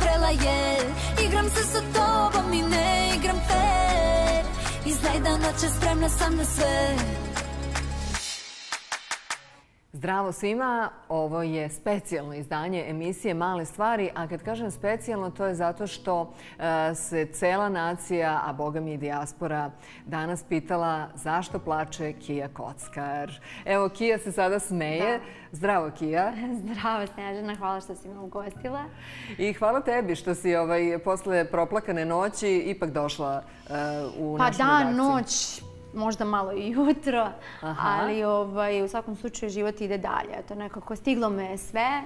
vrela je Igram se sa tobom i ne igram fair I znaj da noće spremna sam na sve Zdravo svima, ovo je specijalno izdanje emisije Male stvari, a kad kažem specijalno to je zato što e, se cela nacija, a boga mi i dijaspora, danas pitala zašto plače Kija Kockar. Evo, Kija se sada smeje. Da. Zdravo, Kija. Zdravo, Snežana, hvala što si me ugostila. I hvala tebi što si ovaj, posle proplakane noći ipak došla uh, u pa našu dan, redakciju. noć, možda malo i jutro, Aha. ali ovaj, u svakom slučaju život ide dalje. Eto, nekako stiglo me sve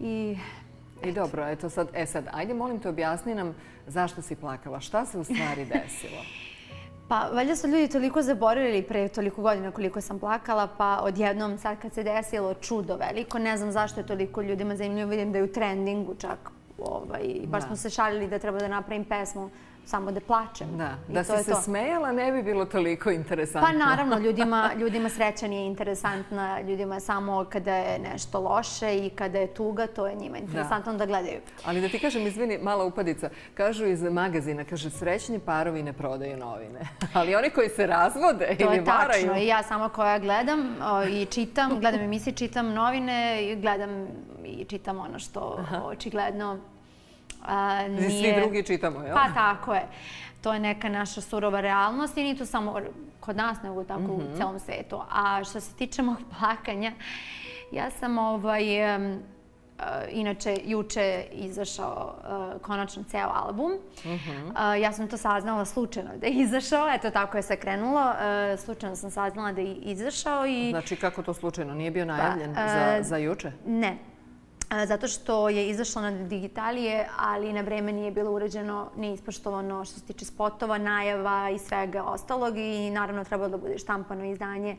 i I dobro, eto sad, e sad, ajde molim te objasni nam zašto si plakala. Šta se u stvari desilo? Pa, valjda su ljudi toliko zaboravili pre toliko godina koliko sam plakala, pa odjednom sad kad se desilo čudo veliko, ne znam zašto je toliko ljudima zanimljivo, vidim da je u trendingu čak. Ovaj, baš Da. smo se šalili da treba da napravim pesmu samo da plačem. Da, I da to si je se to. smejala ne bi bilo toliko interesantno. Pa naravno, ljudima, ljudima sreća nije interesantna, ljudima je samo kada je nešto loše i kada je tuga, to je njima interesantno da, gledaju. Ali da ti kažem, izvini, mala upadica. Kažu iz magazina, kaže, srećni parovi ne prodaju novine. Ali oni koji se razvode To ili je varaju... tačno i ja sama koja gledam o, i čitam, gledam emisije, čitam novine gledam i čitam ono što očigledno a, nije... Svi drugi čitamo, jel? Pa tako je. To je neka naša surova realnost i nije to samo kod nas, nego tako Mhm. u celom svetu. A što se tiče mog plakanja, ja sam ovaj, inače juče izašao e, konačno ceo album. Mhm. E, ja sam to saznala slučajno da je izašao, eto tako je sve krenulo. E, slučajno sam saznala da je izašao i... Znači, kako to slučajno? Nije bio najavljen Pa, za, e, za juče? Ne. Zato što je izašlo na digitalije, ali na vreme nije bilo uređeno, nije ispoštovano što se tiče spotova, najava i svega ostalog i naravno trebalo da bude štampano izdanje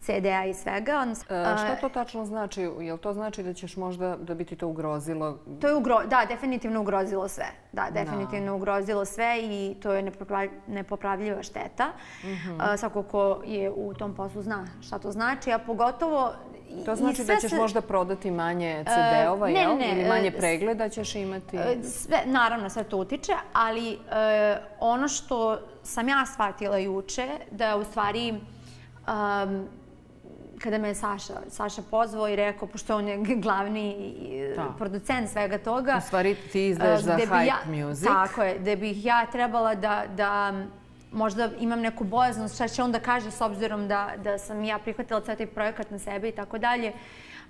CD-a i svega. On, E, šta to tačno znači? Jel to znači da ćeš možda, da bi ti to ugrozilo? To je ugro... Da, definitivno ugrozilo sve. Da, definitivno ugrozilo sve i to je nepopra- nepopravljiva šteta. Mhm. A, svako ko je u tom poslu zna šta to znači, a pogotovo... To znači da ćeš se- možda prodati manje CD-ova, ne, jel? ne, Ili manje e, s- pregleda ćeš imati? E, Sve, naravno, sve to utiče, ali e, ono što sam ja shvatila juče, da u stvari um, kada me je Saša, Saša pozvao i rekao, pošto on je glavni Da. producent svega toga. U stvari ti izdaješ e, za Hype ja, Music. Tako je, da bih ja trebala da, da možda imam neku bojaznost šta će on da kaže s obzirom da, da sam ja prihvatila ceo taj projekat na sebe i tako dalje.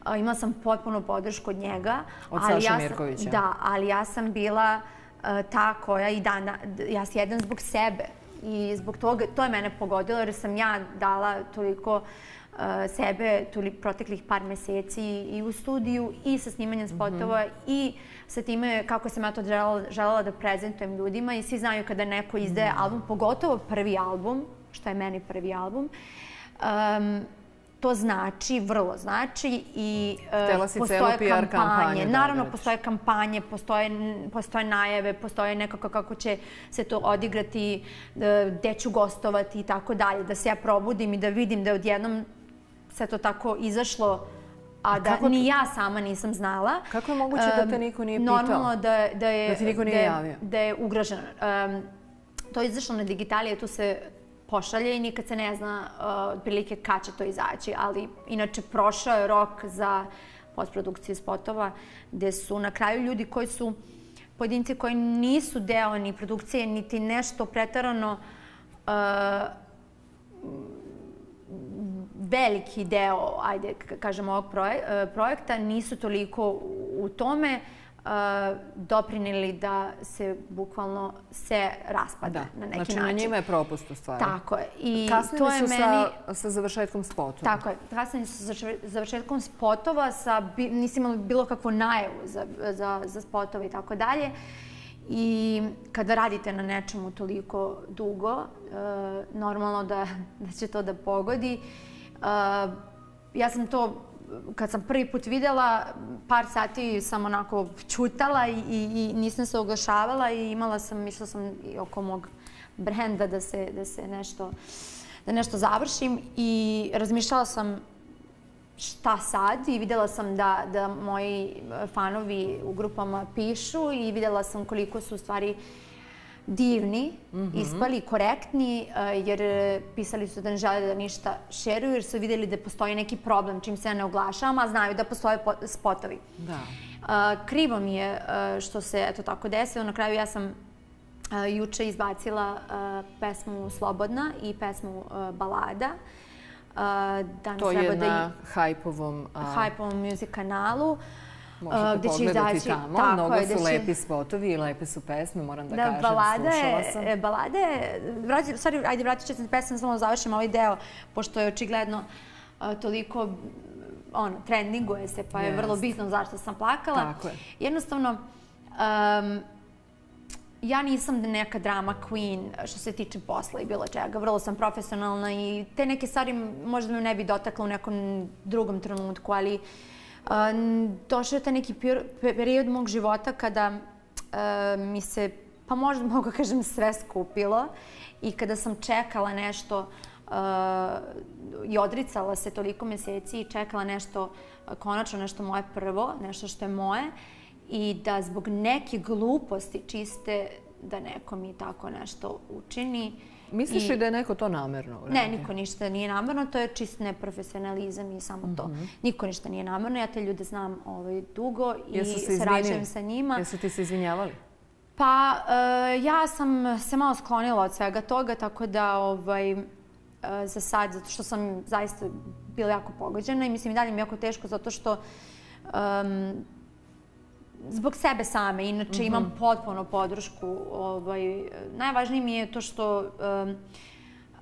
A, Imala sam potpunu podršku od njega. Od Saše ja Mirkovića. Da, ali ja sam bila e, ta koja i dana, ja sjedam zbog sebe i zbog toga, to je mene pogodilo jer sam ja dala toliko e, sebe toli, proteklih par meseci i u studiju i sa snimanjem spotova i sa time kako sam ja to želela, želela da prezentujem ljudima i svi znaju kada neko izdaje album, pogotovo prvi album, što je meni prvi album, um, to znači, vrlo znači i si postoje PR kampanju da Naravno, odradiš. postoje kampanje, postoje, postoje najave, postoje nekako kako će se to odigrati, e, gde ću gostovati i tako dalje. Da se ja probudim i da vidim da je odjednom sve to tako izašlo, a, da kako ni ja sama nisam znala. Kako je moguće da te niko nije pitao? Normalno da, da je... Da ti niko nije da javio? Da je ugroženo. Um, to je izašlo na digitalije, tu se pošalje i nikad se ne zna uh, otprilike kad će to izaći, ali inače prošao je rok za postprodukciju spotova gde su na kraju ljudi koji su pojedinci koji nisu deo ni produkcije niti nešto pretarano uh, veliki deo, ajde kažemo, ovog e, projekta nisu toliko u- tome. doprinili da se bukvalno se raspada da. na neki znači, način. Znači na njima je propust u stvari. Tako je. I kasnili to je su meni... sa, sa završetkom spotova. Tako je. Kasnili su sa završetkom spotova, sa, nisi imali bilo kakvu najavu za, za, za spotove i tako dalje. I kada radite na nečemu toliko dugo, uh, normalno da, da će to da pogodi. Uh, ja sam to kad sam prvi put videla, par sati sam onako čutala i, i, i nisam se oglašavala i imala sam, mišla sam i oko mog brenda da se, da se nešto, da nešto završim i razmišljala sam šta sad i videla sam da, da moji fanovi u grupama pišu i videla sam koliko su u stvari uh, divni, mm -hmm. ispali, korektni, jer pisali su da ne žele da ništa šeruju, jer su videli da postoji neki problem čim se ja ne oglašavam, a znaju da postoje spotovi. Da. Krivo mi je uh, što se eto tako desilo. Na kraju ja sam juče izbacila pesmu Slobodna i pesmu Balada. Danas to je da na Hajpovom... Hajpovom music kanalu. Možete gde će izaći, tamo. Tako Mnogo je, su će... lepi spotovi i lepe su pesme, moram da, da kažem. Balade, Slušala sam. E, balade, vrati, sorry, ajde, vratit ću se na pesmu, samo završim ovaj deo, pošto je očigledno uh, toliko ono, trendinguje se, pa je vrlo bitno zašto sam plakala. Tako je. Jednostavno, um, ja nisam neka drama queen što se tiče posla i bilo čega. Vrlo sam profesionalna i te neke stvari možda me ne bi dotakla u nekom drugom trenutku, ali uh, došao je taj neki period mog života kada mi se, pa možda mogu kažem, sve skupilo i kada sam čekala nešto i odricala se toliko meseci i čekala nešto, konačno nešto moje prvo, nešto što je moje i da zbog neke gluposti čiste da neko mi tako nešto učini, Misliš li da je neko to namerno uradio? Ne, niko ništa nije namerno, to je čist neprofesionalizam i samo to. Mm -hmm. Niko ništa nije namerno, ja te ljude znam ovaj, dugo i sarađujem sa njima. Jesu ti se izvinjavali? Pa, uh, ja sam se malo sklonila od svega toga, tako da ovaj, uh, za sad, zato što sam zaista bila jako pogođena i mislim i dalje mi je jako teško zato što um, zbog sebe same. Inače, mm -hmm. imam potpuno podršku. Ovaj, najvažnije mi je to što, um,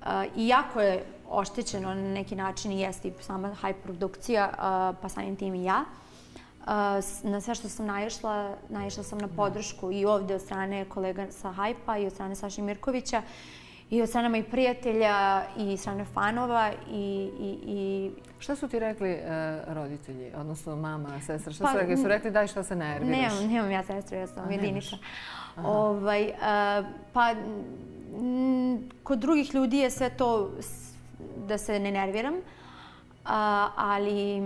uh, iako je oštećeno na neki način i jeste i sama high produkcija, uh, pa samim tim i ja, uh, na sve što sam naišla, naišla sam na da. podršku i ovde od strane kolega sa Hype-a i od strane Saše Mirkovića i od strane mojih prijatelja i strane fanova i, i, i Šta su ti rekli uh, roditelji, odnosno mama, sestra? Šta pa, su rekli? Su rekli daj što se nerviraš? Nemam, nemam ja sestru, ja sam jedinica. Ovaj, uh, pa, m, kod drugih ljudi je sve to da se ne nerviram, uh, ali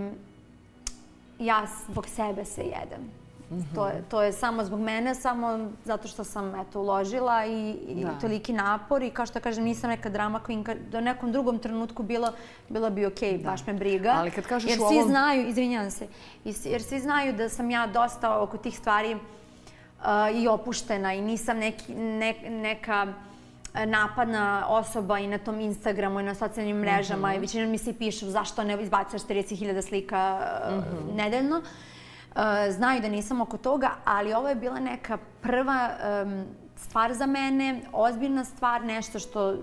ja zbog sebe se jedem. -hmm. To, je, to je samo zbog mene, samo zato što sam eto, uložila i, i da. toliki napor i kao što kažem, nisam neka drama queen. Do nekom drugom trenutku bilo, bilo bi okej, okay, da. baš me briga. Ali kad kažeš jer svi ovom... znaju, izvinjam se, jer svi znaju da sam ja dosta oko tih stvari uh, i opuštena i nisam neki, ne, neka napadna osoba i na tom Instagramu i na socijalnim mrežama mm -hmm. i većinom mi se pišu zašto ne izbacaš 30.000 slika mm -hmm. nedeljno. Uh, znaju da nisam oko toga, ali ovo je bila neka prva um, stvar za mene, ozbiljna stvar, nešto što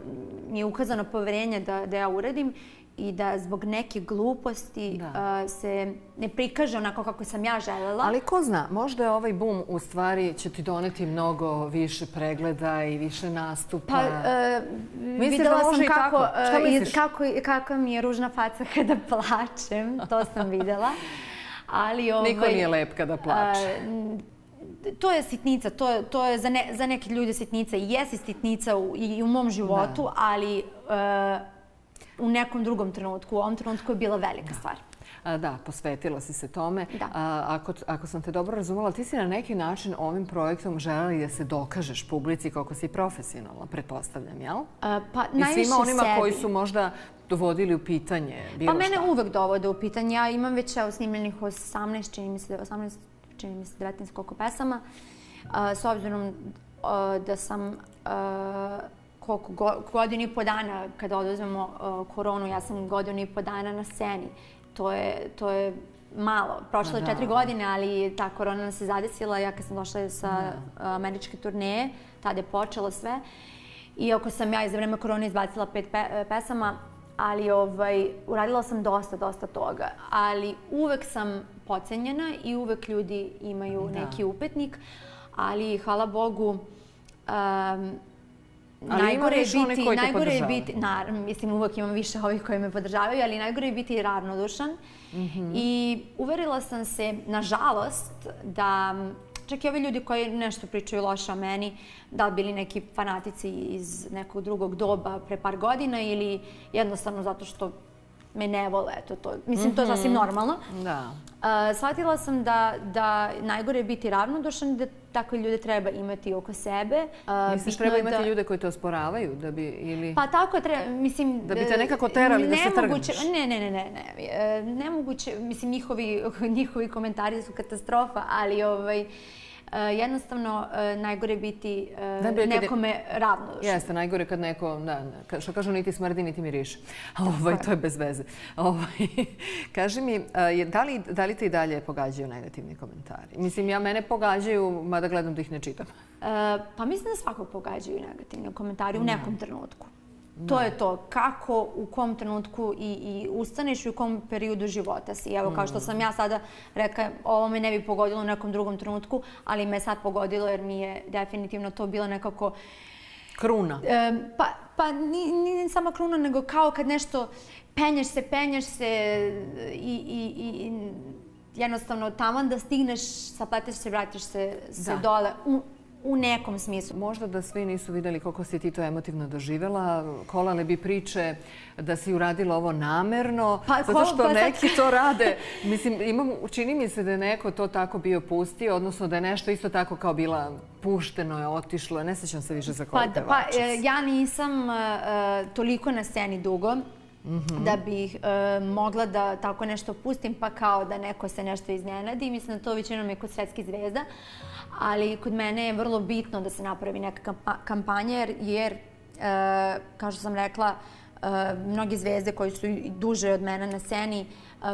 mi je ukazano poverenje da, da ja uradim i da zbog neke gluposti da. uh, se ne prikaže onako kako sam ja želela. Ali ko zna, možda je ovaj bum u stvari će ti doneti mnogo više pregleda i više nastupa. Pa, uh, videla da sam kako, uh, kako, kako mi je ružna faca kada plačem, to sam videla. Ali, ovaj, Niko nije lep kada plače. A, to je sitnica, to je, to je za, ne, za neke ljude sitnica i jesi sitnica u, i u mom životu, da. ali uh, u nekom drugom trenutku, u ovom trenutku je bila velika da. stvar. A, da, posvetila si se tome. Da. A, ako, ako sam te dobro razumela, ti si na neki način ovim projektom želeli da se dokažeš publici koliko si profesionalna, pretpostavljam, jel? A, pa I svima onima sebi. koji su možda dovodili u pitanje bilo Pa mene šta. uvek dovode u pitanje. Ja imam već snimljenih 18, čini mi se, 18, čini mi se 19 koliko pesama. Uh, s obzirom uh, da sam koliko go, godinu i po dana, kada oduzmemo uh, koronu, ja sam godinu i po dana na sceni. To je, to je malo. Prošlo je Da. četiri godine, ali ta korona nas je zadesila. Ja kad sam došla sa američke turneje, tada je počelo sve. Iako sam ja iz vreme korone izbacila pet pe pesama, ali ovaj, uradila sam dosta, dosta toga. Ali uvek sam pocenjena i uvek ljudi imaju Da. neki upetnik. Ali, hvala Bogu, um, Ali najgore je biti, koji najgore je biti, naravno, mislim uvek imam više ovih koji me podržavaju, ali najgore je biti ravnodušan. Mhm. I uverila sam se, nažalost, da čak i ovi ljudi koji nešto pričaju loše o meni, da li bili neki fanatici iz nekog drugog doba pre par godina ili jednostavno zato što me ne vole, eto to. Mislim, to je Mhm. sasvim normalno. Da. Uh, shvatila sam da, da najgore je biti ravnodušan da takve ljude treba imati oko sebe. Uh, Misliš, treba imati da- ljude koji te osporavaju da bi, ili... Pa tako treba, mislim... Da bi te nekako terali da se trgneš. Ne, ne, ne, ne, ne. E, Nemoguće, mislim, njihovi, njihovi komentari su katastrofa, ali ovaj, jednostavno e, najgore biti e, Najbolje kad je- nekome ravnodušan. Jeste, najgore kad neko, da, da, što kažu, niti smrdi, niti miriše. Ovaj, to je bez veze. Ovaj, kaži mi, je- da li, da li te i dalje pogađaju negativni komentari? Mislim, ja mene pogađaju, mada gledam da ih ne čitam. E, pa mislim da svakog pogađaju negativni komentari u nekom trenutku. To je to, kako, u kom trenutku i, i ustaneš i u kom periodu života si. Evo, kao što sam ja sada rekla, ovo me ne bi pogodilo u nekom drugom trenutku, ali me sad pogodilo jer mi je definitivno to bilo nekako Kruna. E, pa, pa ni, ni samo kruna, nego kao kad nešto penješ se, penješ se i, i, i jednostavno taman da stigneš, sapleteš se, vratiš se, se Da. dole u, u nekom smislu. Možda da svi nisu videli koliko si ti to emotivno doživjela, kolale bi priče da si uradila ovo namerno, Pa, zato što pa sad- neki to rade. Mislim, imam, čini mi se da je neko to tako bio pustio, odnosno da je nešto isto tako kao bila pušteno je, otišlo je, ne sećam se više za Pa, koju pa pevačicu. e, ja nisam e, toliko na sceni dugo Mhm. da bih e, mogla da tako nešto pustim, pa kao da neko se nešto iznenadi. Mislim da to većinom je kod svetskih zvezda, ali kod mene je vrlo bitno da se napravi neka kampa- kampanja, jer, jer e, kao što sam rekla, e, mnogi zvezde koji su duže od mene na sceni e,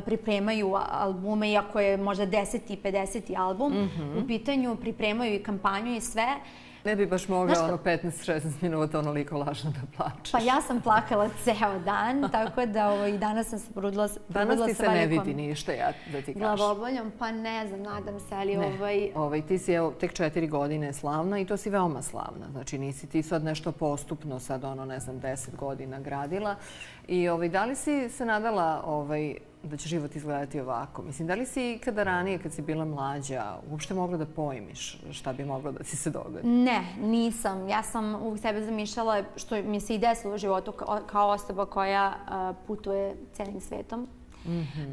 pripremaju albume, iako je možda 10. i 50. album Mhm. u pitanju, pripremaju i kampanju i sve. Ne bi baš mogla ono 15-16 minuta onoliko lažno da plačeš. Pa ja sam plakala ceo dan, tako da ovo, i danas sam se probudila, Danas probudila ti sa se ne velikom vidi ništa, ja da ti kažem. glavoboljom. Pa ne znam, nadam se, ali ovaj... Ovaj, ti si evo, tek četiri godine slavna i to si veoma slavna. Znači nisi ti sad nešto postupno, sad ono, ne znam, deset godina gradila. I ovaj, da li si se nadala ovaj, da će život izgledati ovako? Mislim, da li si ikada ranije, kad si bila mlađa, uopšte mogla da pojmiš šta bi moglo da ti se dogodi? Ne, nisam. Ja sam uvijek sebe zamišljala, što mi se i desilo u životu kao, osoba koja putuje celim svetom.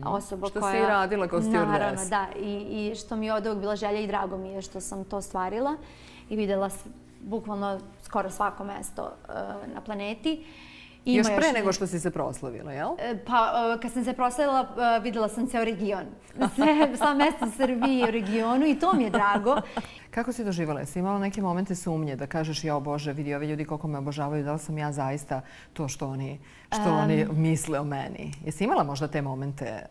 Osoba Mhm. Što si koja, i radila kao stewardess. Naravno, da. I, I što mi je od uvijek bila želja i drago mi je što sam to stvarila i videla bukvalno skoro svako mesto a, na planeti. Ima Još pre ne- nego što si se proslavila, jel? E, Pa, e, kad sam se proslavila, e, videla sam ceo region. Sve, sva mesta u Srbiji i regionu i to mi je drago. Kako si doživjela? Jesi imala neke momente sumnje da kažeš ja, Bože, vidi ovi ljudi koliko me obožavaju, da li sam ja zaista to što oni, što oni misle o meni? Jesi imala možda te momente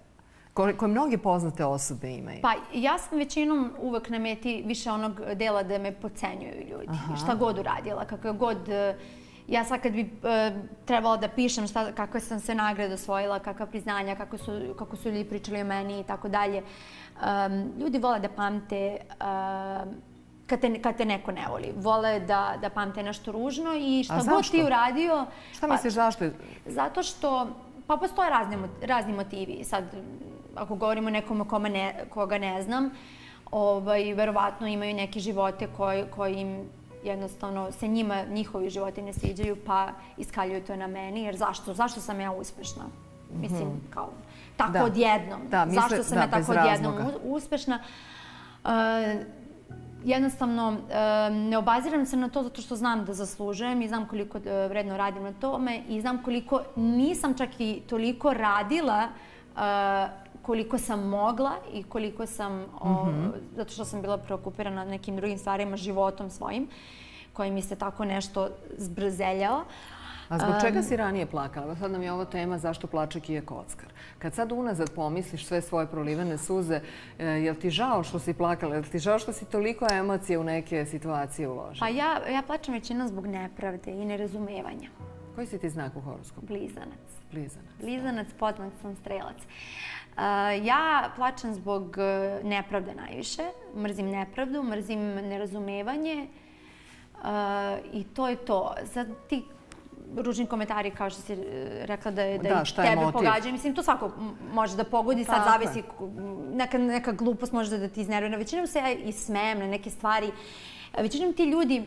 koje, koje mnoge poznate osobe imaju? Pa ja sam većinom uvek na meti više onog dela da me pocenjuju ljudi. Šta god uradila, kakav god... e, Ja sad kad bi e, trebala da pišem šta, kakve sam se nagrade osvojila, kakva priznanja, kako su, kako su ljudi pričali o meni i tako dalje. ljudi vole da pamte em, kad te, kad te neko ne voli. Vole da, da pamte nešto ružno i šta god ti uradio... Šta pa- misliš zašto? Zato što, pa postoje razni, razni motivi. Sad, ako govorimo o nekom kome ne, koga ne znam, ovaj, verovatno imaju neke živote koji, koji im jednostavno se njima, njihovi životi ne sviđaju, pa iskaljuju to na meni, jer zašto? Zašto sam ja uspešna? Mislim, kao, tako Da. odjednom. Da, misle- zašto sam da, ja tako odjednom razloga. uspešna? E, jednostavno e, ne obaziram se na to zato što znam da zaslužujem i znam koliko e, vredno radim na tome i znam koliko nisam čak i toliko radila koliko sam mogla i koliko sam, o, zato što sam bila preokupirana nekim drugim stvarima, životom svojim, koji mi se tako nešto zbrzeljao. A zbog čega si ranije plakala? Sad nam je ovo tema zašto plače Kije Kockar. Kad sad unazad pomisliš sve svoje prolivene suze, e, je li ti žao što si plakala? Je li ti žao što si toliko emocije u neke situacije uložila? Pa ja, ja plačem većinom zbog nepravde i nerazumevanja. Koji si ti znak u horoskopu? Blizanac. Blizanac. Blizanac, poznat sam strelac. Uh, ja plačem zbog uh, nepravde najviše. Mrzim nepravdu, mrzim nerazumevanje. Uh, I to je to. Sad ti ružni komentari kao što si rekla da je da, da šta tebe pogađaju. Mislim, to svako može da pogodi, sad zavisi, neka, neka glupost može da ti iznervira. Većinom se ja i smejem na neke stvari. Većinom ti ljudi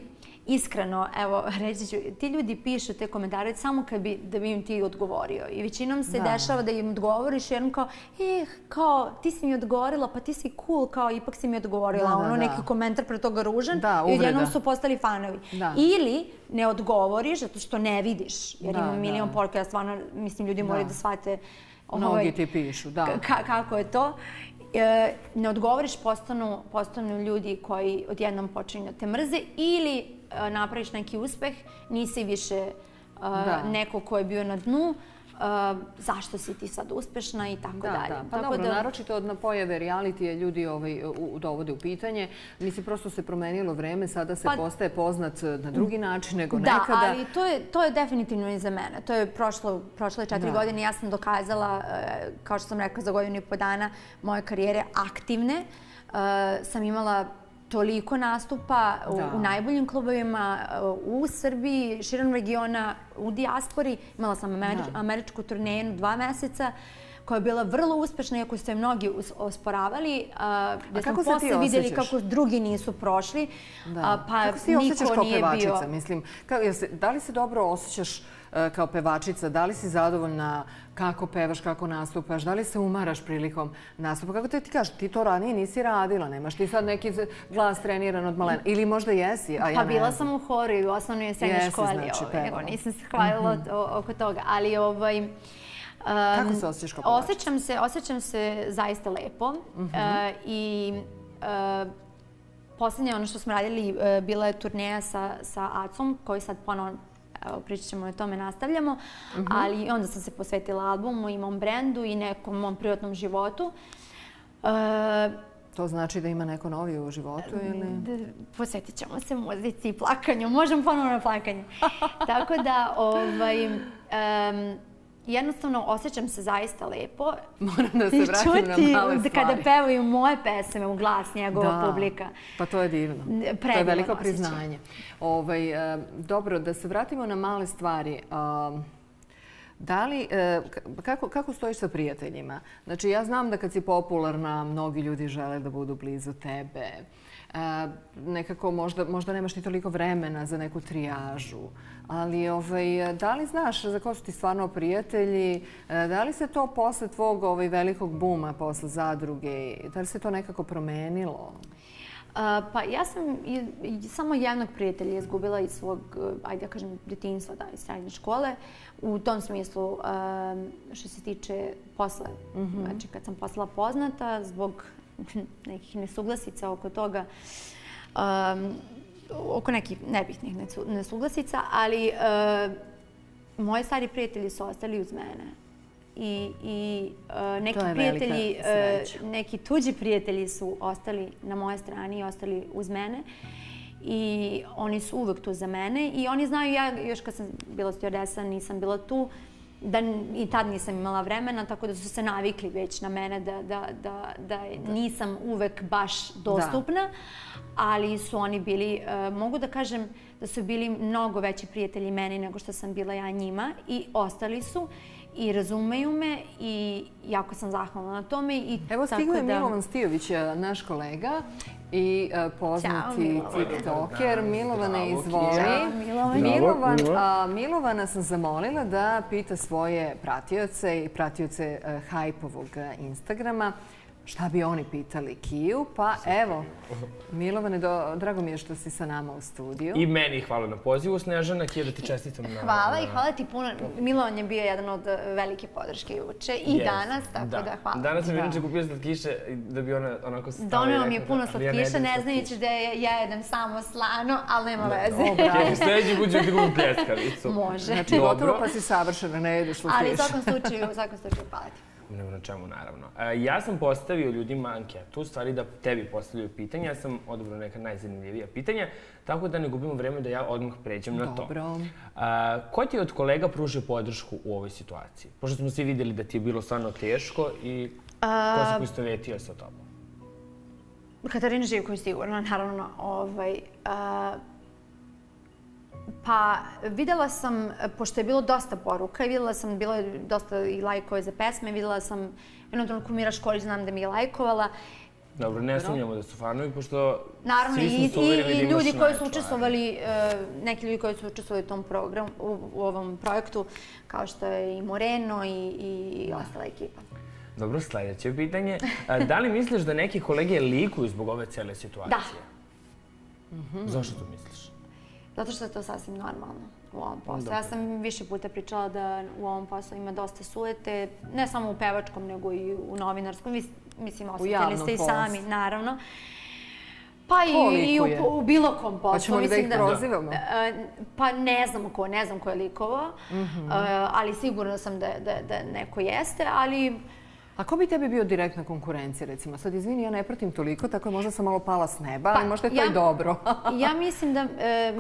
iskreno, evo, reći ću, ti ljudi pišu te komentare samo kad bi, da bi im ti odgovorio. I većinom se da. dešava da im odgovoriš jednom kao, eh, kao, ti si mi odgovorila, pa ti si cool, kao, ipak si mi odgovorila. Da, da, ono, da. neki komentar pre toga ružan. Da, I odjednom su postali fanovi. Da. Ili ne odgovoriš zato što ne vidiš. Jer da, ima milion da. poruka, ja stvarno, mislim, ljudi moraju da, da shvate Mnogi ovaj, ti pišu, da. Ka kako je to e, ne odgovoriš, postanu, postanu ljudi koji odjednom počinju da te mrze ili napraviš neki uspeh, nisi više e, da. neko ko je bio na dnu, uh, zašto si ti sad uspešna i tako da, dalje. Da, pa tako dobro, da... naročito od pojave realitije ljudi ovaj, u, dovode u pitanje. Mislim, prosto se promenilo vreme, sada se pa, postaje poznat na drugi način nego da, nekada. Da, ali to je, to je definitivno i za mene. To je prošlo, prošle četiri da. godine. Ja sam dokazala, kao što sam rekla, za godinu i po dana moje karijere aktivne. Uh, sam imala toliko nastupa u, da. u najboljim klubovima u Srbiji, širom regiona, u dijaspori. Imala sam američ, da. američku turneju dva meseca koja je bila vrlo uspešna, iako su je mnogi osporavali. A, gde smo posle videli kako drugi nisu prošli. Da. pa kako se ti osjećaš kao pevačica? Bio... Mislim, kako, se, da li se dobro osjećaš uh, kao pevačica? Da li si zadovoljna kako pevaš, kako nastupaš, da li se umaraš prilikom nastupa? Kako te ti kažeš, ti to ranije nisi radila, nemaš ti sad neki glas treniran od malena. Ili možda jesi, a ja Pa bila sam u horu i u osnovnoj i srednjoj školi. Znači, ovaj, evo, nisam se hvalila mm -hmm. oko toga, ali ovaj... Kako se osjećaš pevačica? Osjećam se, osjećam se zaista lepo -hmm. uh, i uh, poslednje ono što smo radili uh, bila je turneja sa, sa Acom koji sad ponovno evo, pričat ćemo o tome, nastavljamo. Uh mhm. -huh. Ali onda sam se posvetila albumu i mom brendu i nekom mom privatnom životu. Uh, to znači da ima neko novi u životu ili? Posvetit ćemo se muzici i plakanju. Možemo ponovno na plakanje. Tako da, ovaj, um, jednostavno osjećam se zaista lepo. Moram da se vratim čuti na male stvari. kada pevaju moje pesme u glas njegova da, publika. Pa to je divno. Predivno to je veliko priznanje. Ovaj, e, dobro, da se vratimo na male stvari. Da li, e, kako, kako stojiš sa prijateljima? Znači, ja znam da kad si popularna, mnogi ljudi žele da budu blizu tebe. Nekako možda, možda nemaš ni toliko vremena za neku trijažu. Ali ovaj, da li znaš za ko su ti stvarno prijatelji? Da li se to posle tvog ovaj, velikog buma, posle zadruge, da li se to nekako promenilo? pa ja sam samo jednog prijatelja izgubila iz svog, ajde da kažem, detinjstva, da, iz srednje škole. U tom smislu, što se tiče posle, mm -hmm. znači kad sam postala poznata, zbog nekih nesuglasica oko toga, um, oko nekih nebitnih nesuglasica, ali uh, moji stari prijatelji su ostali uz mene. I, i uh, neki prijatelji, uh, neki tuđi prijatelji su ostali na moje strani i ostali uz mene. I oni su uvek tu za mene i oni znaju, ja još kad sam bila stjordesa nisam bila tu, da i tad nisam imala vremena, tako da su se navikli već na mene da, da, da, da nisam uvek baš dostupna. Da. Ali su oni bili, uh, mogu da kažem da su bili mnogo veći prijatelji meni nego što sam bila ja njima i ostali su i razumeju me i jako sam zahvalna na tome. I Evo stigao je da... Milovan Stijović, e, naš kolega i uh, poznati tiktoker. Milovane, izvoli. Milovan. A, Milovana sam zamolila da pita svoje pratioce i pratioce uh, Hajpovog Instagrama Šta bi oni pitali? Kiju? Pa evo, Milovane, do, drago mi je što si sa nama u studiju. I meni hvala na pozivu, Snežana, Kija, da ti čestitam na... Hvala i hvala ti puno. Milovan je bio jedan od e, velike podrške juče i Jest, danas, tako da, hvala. Danas sam Da. inače kupio slatkiše da bi ona onako stala. i Doneo mi je puno da- ali ja ne slatkiša, ne znajući slatkiše. da je, ja jedem samo slano, ali nema veze. O, bravo. Čekaj, sledeći put ću ti kupim pljeskavicu. Može. Znači, Dobro. gotovo pa si savršena, ne jedeš Ali u slatkiše. svakom slučaju, u svakom slučaju hvala ti. Nema na čemu, naravno. E, ja sam postavio ljudima anketu, u stvari da tebi postavljaju pitanja. Ja sam odabrao neka najzanimljivija pitanja, tako da ne gubimo vreme da ja odmah pređem na to. Dobro. A, ko ti od kolega pružio podršku u ovoj situaciji? Pošto smo svi videli da ti je bilo stvarno teško i ko se poistovetio sa tobom? Katarina Živković sigurno, naravno. Ovaj, a, pa videla sam, pošto je bilo dosta poruka i videla sam, bilo je dosta i lajkove za pesme, videla sam jednom trenutku Mira Školić, znam da mi je lajkovala. Dobro, ne sumnjamo da su fanovi, pošto Naravno, svi i, smo i, uverili da i ljudi koji su učestvovali, e, neki ljudi koji su učestvovali u tom programu, u, u ovom projektu, kao što je i Moreno i, i ostala ekipa. Dobro, sledeće pitanje. A, Da li misliš da neki kolege likuju zbog ove cele situacije? Da. Zašto to misliš? Zato što je to sasvim normalno u ovom poslu. Ja sam više puta pričala da u ovom poslu ima dosta sujete, ne samo u pevačkom, nego i u novinarskom. Vi, mislim, osetili ste i sami, naravno. Pa i, i u, u bilo kom poslu. Hoćemo li da ih prozivamo? E, Pa ne znam ko, ne znam ko je likovao, Mhm. e, ali sigurno sam da, da, da neko jeste, ali A ko bi tebi bio direktna konkurencija, recimo? Sad, izvini, ja ne pratim toliko, tako je možda sam malo pala s neba, ali Pa, možda je to ja- i dobro. ja mislim da...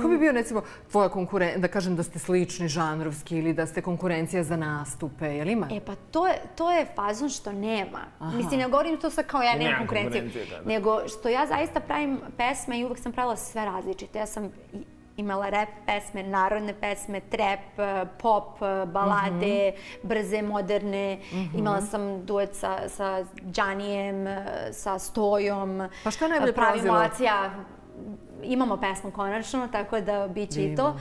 Ko bi bio, recimo, tvoja konkurencija, da kažem da ste slični žanrovski ili da ste konkurencija za nastupe, jel ima? E pa to je, to je fazon što nema. Mislim, ne govorim to sad kao ja nemam konkurencije, da, da. nego što ja zaista pravim pesme i uvek sam pravila sve različite. Ja sam imala rap pesme, narodne pesme, trap, eh, pop, eh, balade, Mhm. brze, moderne. Imala sam duet sa, sa Đanijem, eh, sa Stojom. Pa šta je najbolje Pravimo prolazilo? Acija. Imamo pesmu konačno, tako da bit će i to. Divno.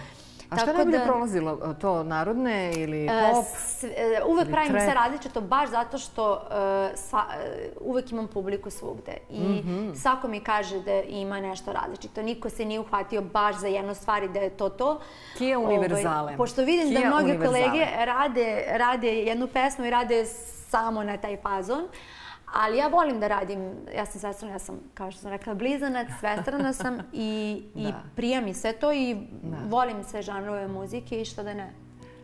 A šta najbolje da- prolazilo? To narodne ili E, pop? s- e, uvek ili pravim sve različito, baš zato što e, sva, e, uvek imam publiku svugde. I Mhm. svako mi kaže da ima nešto različito. Niko se nije uhvatio baš za jednu stvar i da je to to. Kija univerzale. Ovaj, pošto vidim Kija da univerzale. kolege rade, rade jednu pesmu i rade samo na taj fazon. Ali ja volim da radim, ja sam svestrana, ja sam, kao što sam rekla, blizanac, svestrana sam i, i Da. prija mi sve to i volim sve žanrove muzike i što da ne.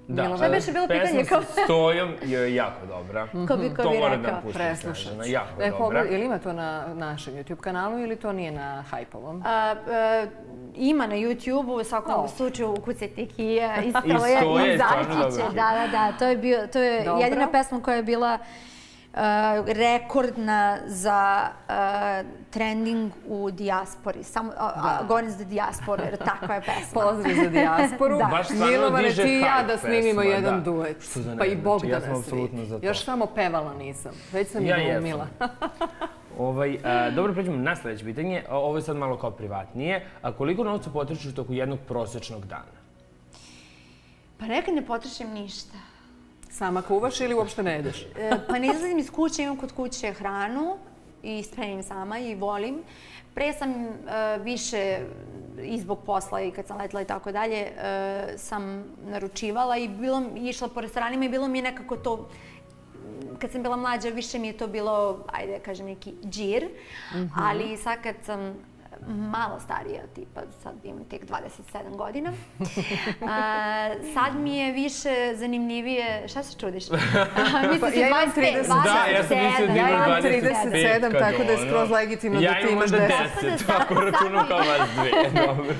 Da, Milana. Šta beše bilo pesma pitanje, sa kao? Stojom je jako dobra. Ko bi, ko To bi da rekao. nam pusti Preslušat ću. jako je dobra. ili ima to na našem YouTube kanalu ili to nije na Hypovom? A, e, ima na YouTube-u, u svakom O. slučaju ukucajte Kija i I stoje Stoje je i će. dobro. Da, da, da, to je, bio, to je Dobro. jedina pesma koja je bila e, rekordna za e, trending u dijaspori. Samo, a, Da. govorim za dijasporu, jer takva je pesma. Pozdrav za dijasporu. Da. Baš Milovane, ti i ja da snimimo pesma, jedan da. duet. Što za Pa i ne, Bog znači, da ja nas apsolutno vidi. za to. Još samo pevala nisam. Već sam Ja i jesam. glumila. Ovaj, a, dobro, pređemo na sledeće pitanje. Ovo je sad malo kao privatnije. A koliko novca potrošiš toku jednog prosečnog dana? Pa nekad ne potrošim ništa. Sama kuvaš ili uopšte ne jedeš? E, pa ne izlazim iz kuće, imam kod kuće hranu i spremim sama i volim. Pre sam e, više i zbog posla i kad sam letela i tako dalje, e, sam naručivala i bilo, išla po restoranima i bilo mi je nekako to kad sam bila mlađa, više mi je to bilo, ajde da kažem, neki džir, ali sad kad sam malo starija, tipa sad imam tek 27 godina. A, sad mi je više zanimljivije, šta se čudiš? Mislim Pa se ja imam 25, 30. Da, ja sam mislio da Ja imam 27, 37, tako da je skroz legitimno da ja ti imam imaš možda 10. 10, ako računam kao vas dve. Dobro.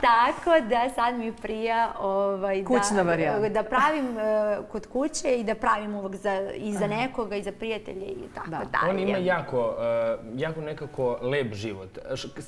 Tako da sad mi prija ovaj, Kućna da, da pravim e, kod kuće i da pravim uvek za, i za nekoga i za prijatelje i tako Da. dalje. On ima jako, uh, jako nekako lep život.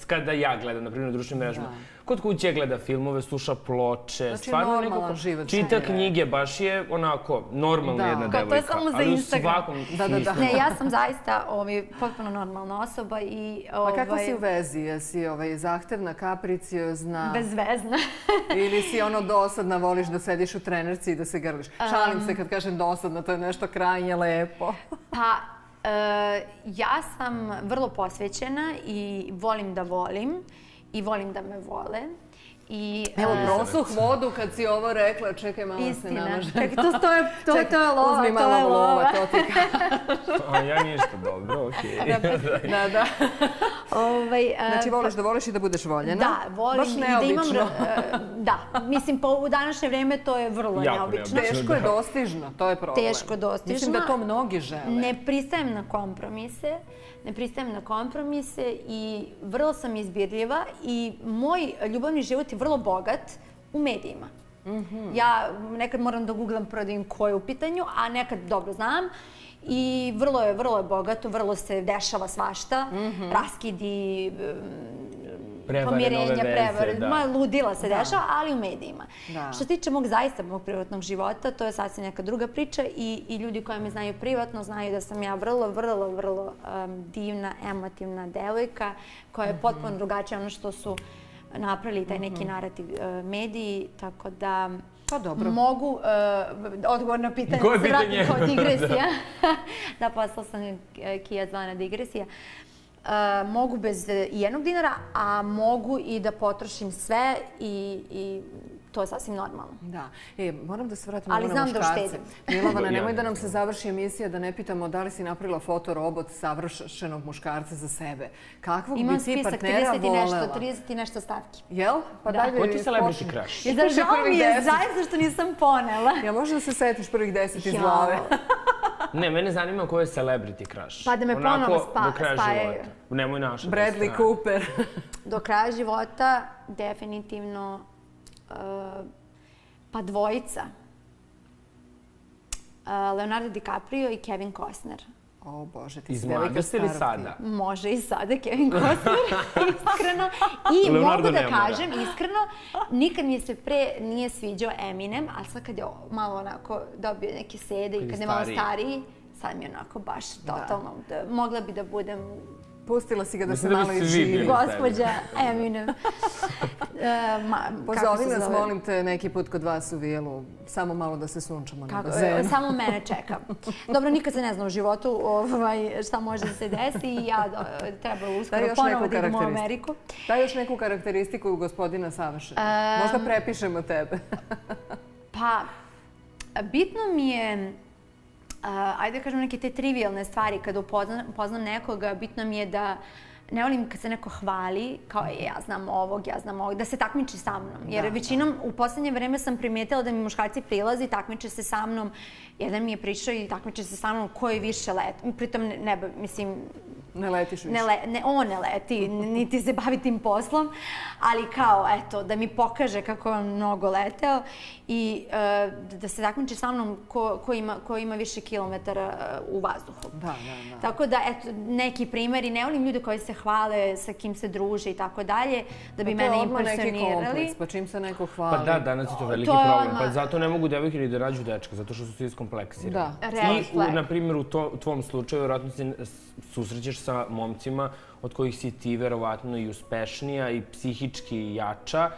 Kada ja gledam, na primjer, na društvenim mrežama, kod kuće gleda filmove, sluša ploče, Znači, stvarno nekako život čita živi. knjige, baš je onako normalna Da. jedna Kao to je devojka. samo za ali u Instagram. svakom Da, da, da. Ne, ja sam zaista ovaj, potpuno normalna osoba i... Pa Ovaj, kako si u vezi? Jesi ovaj, zahtevna, kapriciozna? Bezvezna. Ili si ono dosadna, voliš da sediš u trenerci i da se grliš? Šalim se kad kažem dosadna, to je nešto krajnje lepo. pa, ja sam vrlo posvećena i volim da volim i volim da me vole. I, Evo, prosuh vodu kad si ovo rekla, čekaj malo se Istina. namaže. Čekaj, to, to, je, to, Čekaj, to je lova, uzmi to malo je lova, lova. to ti A ja ništa, dobro, okej. Da, da. Ovaj, e, Znači, voliš da voliš i da budeš voljena? Da, volim Baš i da imam... neobično. e, Da, mislim, po, u današnje vreme to je vrlo Jako neobično. neobično. Teško je dostižno, to je problem. Teško dostižno. Mislim da to mnogi žele. Ne pristajem na kompromise, ne pristajem na kompromise i vrlo sam izbirljiva i moj ljubavni život je vrlo bogat u medijima. Ja nekad moram da googlam prvo da vidim ko je u pitanju, a nekad dobro znam. I vrlo je, vrlo je bogato, vrlo se dešava svašta, raskidi, Prevare, pomirenja, veze, prevare, da. ma ludila se dešava, ali u medijima. Da. Što se tiče mog zaista mog privatnog života, to je sasvim neka druga priča i, i ljudi koji me znaju privatno znaju da sam ja vrlo, vrlo, vrlo um, divna, emotivna devojka koja je potpuno drugačija ono što su napravili taj neki narativ uh, mediji, tako da Pa dobro. mogu, uh, odgovor na pitanje, Koje se vratim pitanje? kao digresija. da, poslala sam uh, Kija zvana digresija. Uh, mogu bez jednog dinara, a mogu i da potrošim sve i, i to je sasvim normalno. Da. E, moram da se vratim Ali na znam da muškarce. uštedim. Milovana, nemoj da nam se završi emisija da ne pitamo da li si napravila fotorobot savršenog muškarca za sebe. Kakvog Imam bi ti spisak partnera 30 i nešto, volela? 30 i nešto stavki. Jel? Pa Da. daj da Ko ti mi celebrity crush? I da žao mi prvih je zaista što nisam ponela. Ja možda da se setiš prvih deset iz Jao. glave. Ne, mene zanima ko je celebrity crush. Pa da me Onako, ponovo spa- do kraja spajaju. života. Nemoj naša. Bradley da Cooper. Do kraja života definitivno pa dvojica. Leonardo DiCaprio i Kevin Costner. O Bože, ti si velika ili starosti. sada? Može i sada Kevin Costner, iskreno. I Leonardo mogu da ne mora. kažem, iskreno, nikad mi se pre nije sviđao Eminem, ali sad kad je malo onako dobio neke sede i Kad je malo stariji. sad mi je onako baš totalno, da, mogla bi da budem Pustila si ga da se da malo izživi. gospođa Eminem. E, ma, Pozovi nas, zove? molim te, neki put kod vas u vilu. Samo malo da se sunčamo na bazenu. samo mene čeka. Dobro, nikad se ne zna u životu ovaj, šta može da se desi i ja e, treba uskoro ponovo da idem u. Ameriku. Daj još neku karakteristiku gospodina. Em, Možda prepišemo tebe. Pa, bitno mi je, a, ajde da kažem neke te trivialne stvari, kada upoznam, upoznam nekoga, bitno mi je da ne volim kad se neko hvali, kao "E, ja znam ovog, ja znam ovog, da se takmiči sa mnom. Jer Da, većinom u poslednje vreme sam primetila da mi muškarci prilazi, takmiče se sa mnom. Jedan mi je prišao i takmiče se sa mnom ko je više let. Pritom, ne, ne, mislim, Ne letiš više. ne, le, ne, on ne leti, niti se bavi tim poslom, ali kao, eto, da mi pokaže kako je on mnogo leteo i e, da se takmiči sa mnom ko, ko, ima, ko ima više kilometara e, u vazduhu. Da, da, da. Tako da, eto, neki primjeri, ne volim ljude koji se hvale, sa kim se druže i tako dalje, da bi Pa to je mene odmah neki impresionirali. kompleks, pa čim se neko hvali. Pa da, danas je to veliki To je problem. odmah- Pa zato ne mogu devojke ni da rađu dečka, zato što su svi iskompleksirani. Da. I, u, na primjer, u, to, u tvom slučaju, vjerojatno se susrećeš sa momcima od kojih si ti verovatno i uspešnija i psihički jača.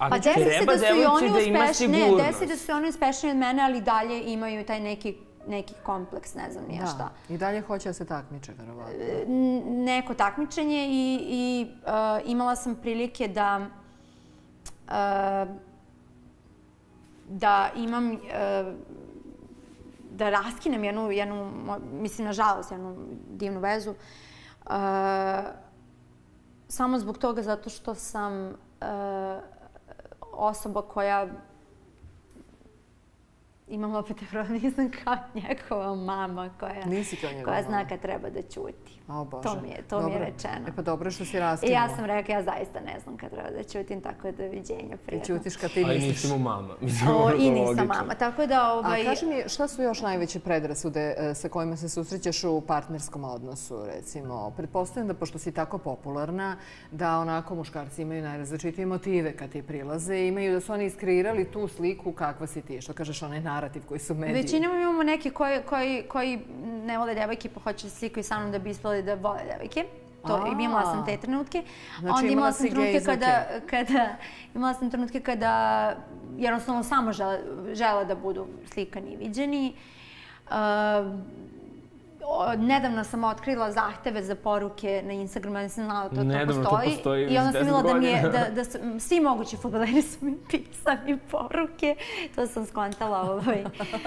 Ali Pa desi se treba da su i oni da ima uspešni, ne, sigurnost. desi da su oni uspešniji od mene, ali dalje imaju taj neki, neki kompleks, ne znam nija šta. Da. I dalje hoće da se takmiče, verovatno. n- neko takmičenje i, i uh, imala sam prilike da uh, da imam uh, da raskinem jednu, jednu, mislim nažalost, jednu divnu vezu uh, samo zbog toga zato što sam uh, osoba koja imam opet nisam kao njegova mama koja, Nisi kao njegova koja zna kad treba da ćuti. O Bože. To mi je, to mi je Dobro. rečeno. E pa dobro što si I raskinula. ja sam rekla, ja zaista ne znam kad treba da ćutim, tako da doviđenja, prijatno. ćutiš kad ti Ali misliš. nisi mu mama. Mislim, O, I nisam mama, tako da ovaj... A kaži mi, šta su još najveće predrasude e, sa kojima se susrećeš u partnerskom odnosu, recimo? Pretpostavljam da, pošto si tako popularna, da onako muškarci imaju najrazličitije motive kad ti prilaze i imaju da su oni iskreirali tu sliku kakva si ti, što kažeš, onaj narativ koji su mediji. Većinom imamo neke koji, koji, koji ne vole devojke pa hoće da slikaju sa mnom da bi ispali da vole devojke. To, A. imala sam te trenutke. Znači, Onda imala sam trenutke kada, kada, imala sam trenutke kada jednostavno samo žele, žele da budu slikani i viđeni. Uh, nedavno sam otkrila zahteve za poruke na Instagramu, ja nisam znala da to, Nedavno to to postoji. postoji I onda sam videla da mi je, 10 da, da su, svi mogući futboleri su mi pisali poruke. To sam skontala ovaj.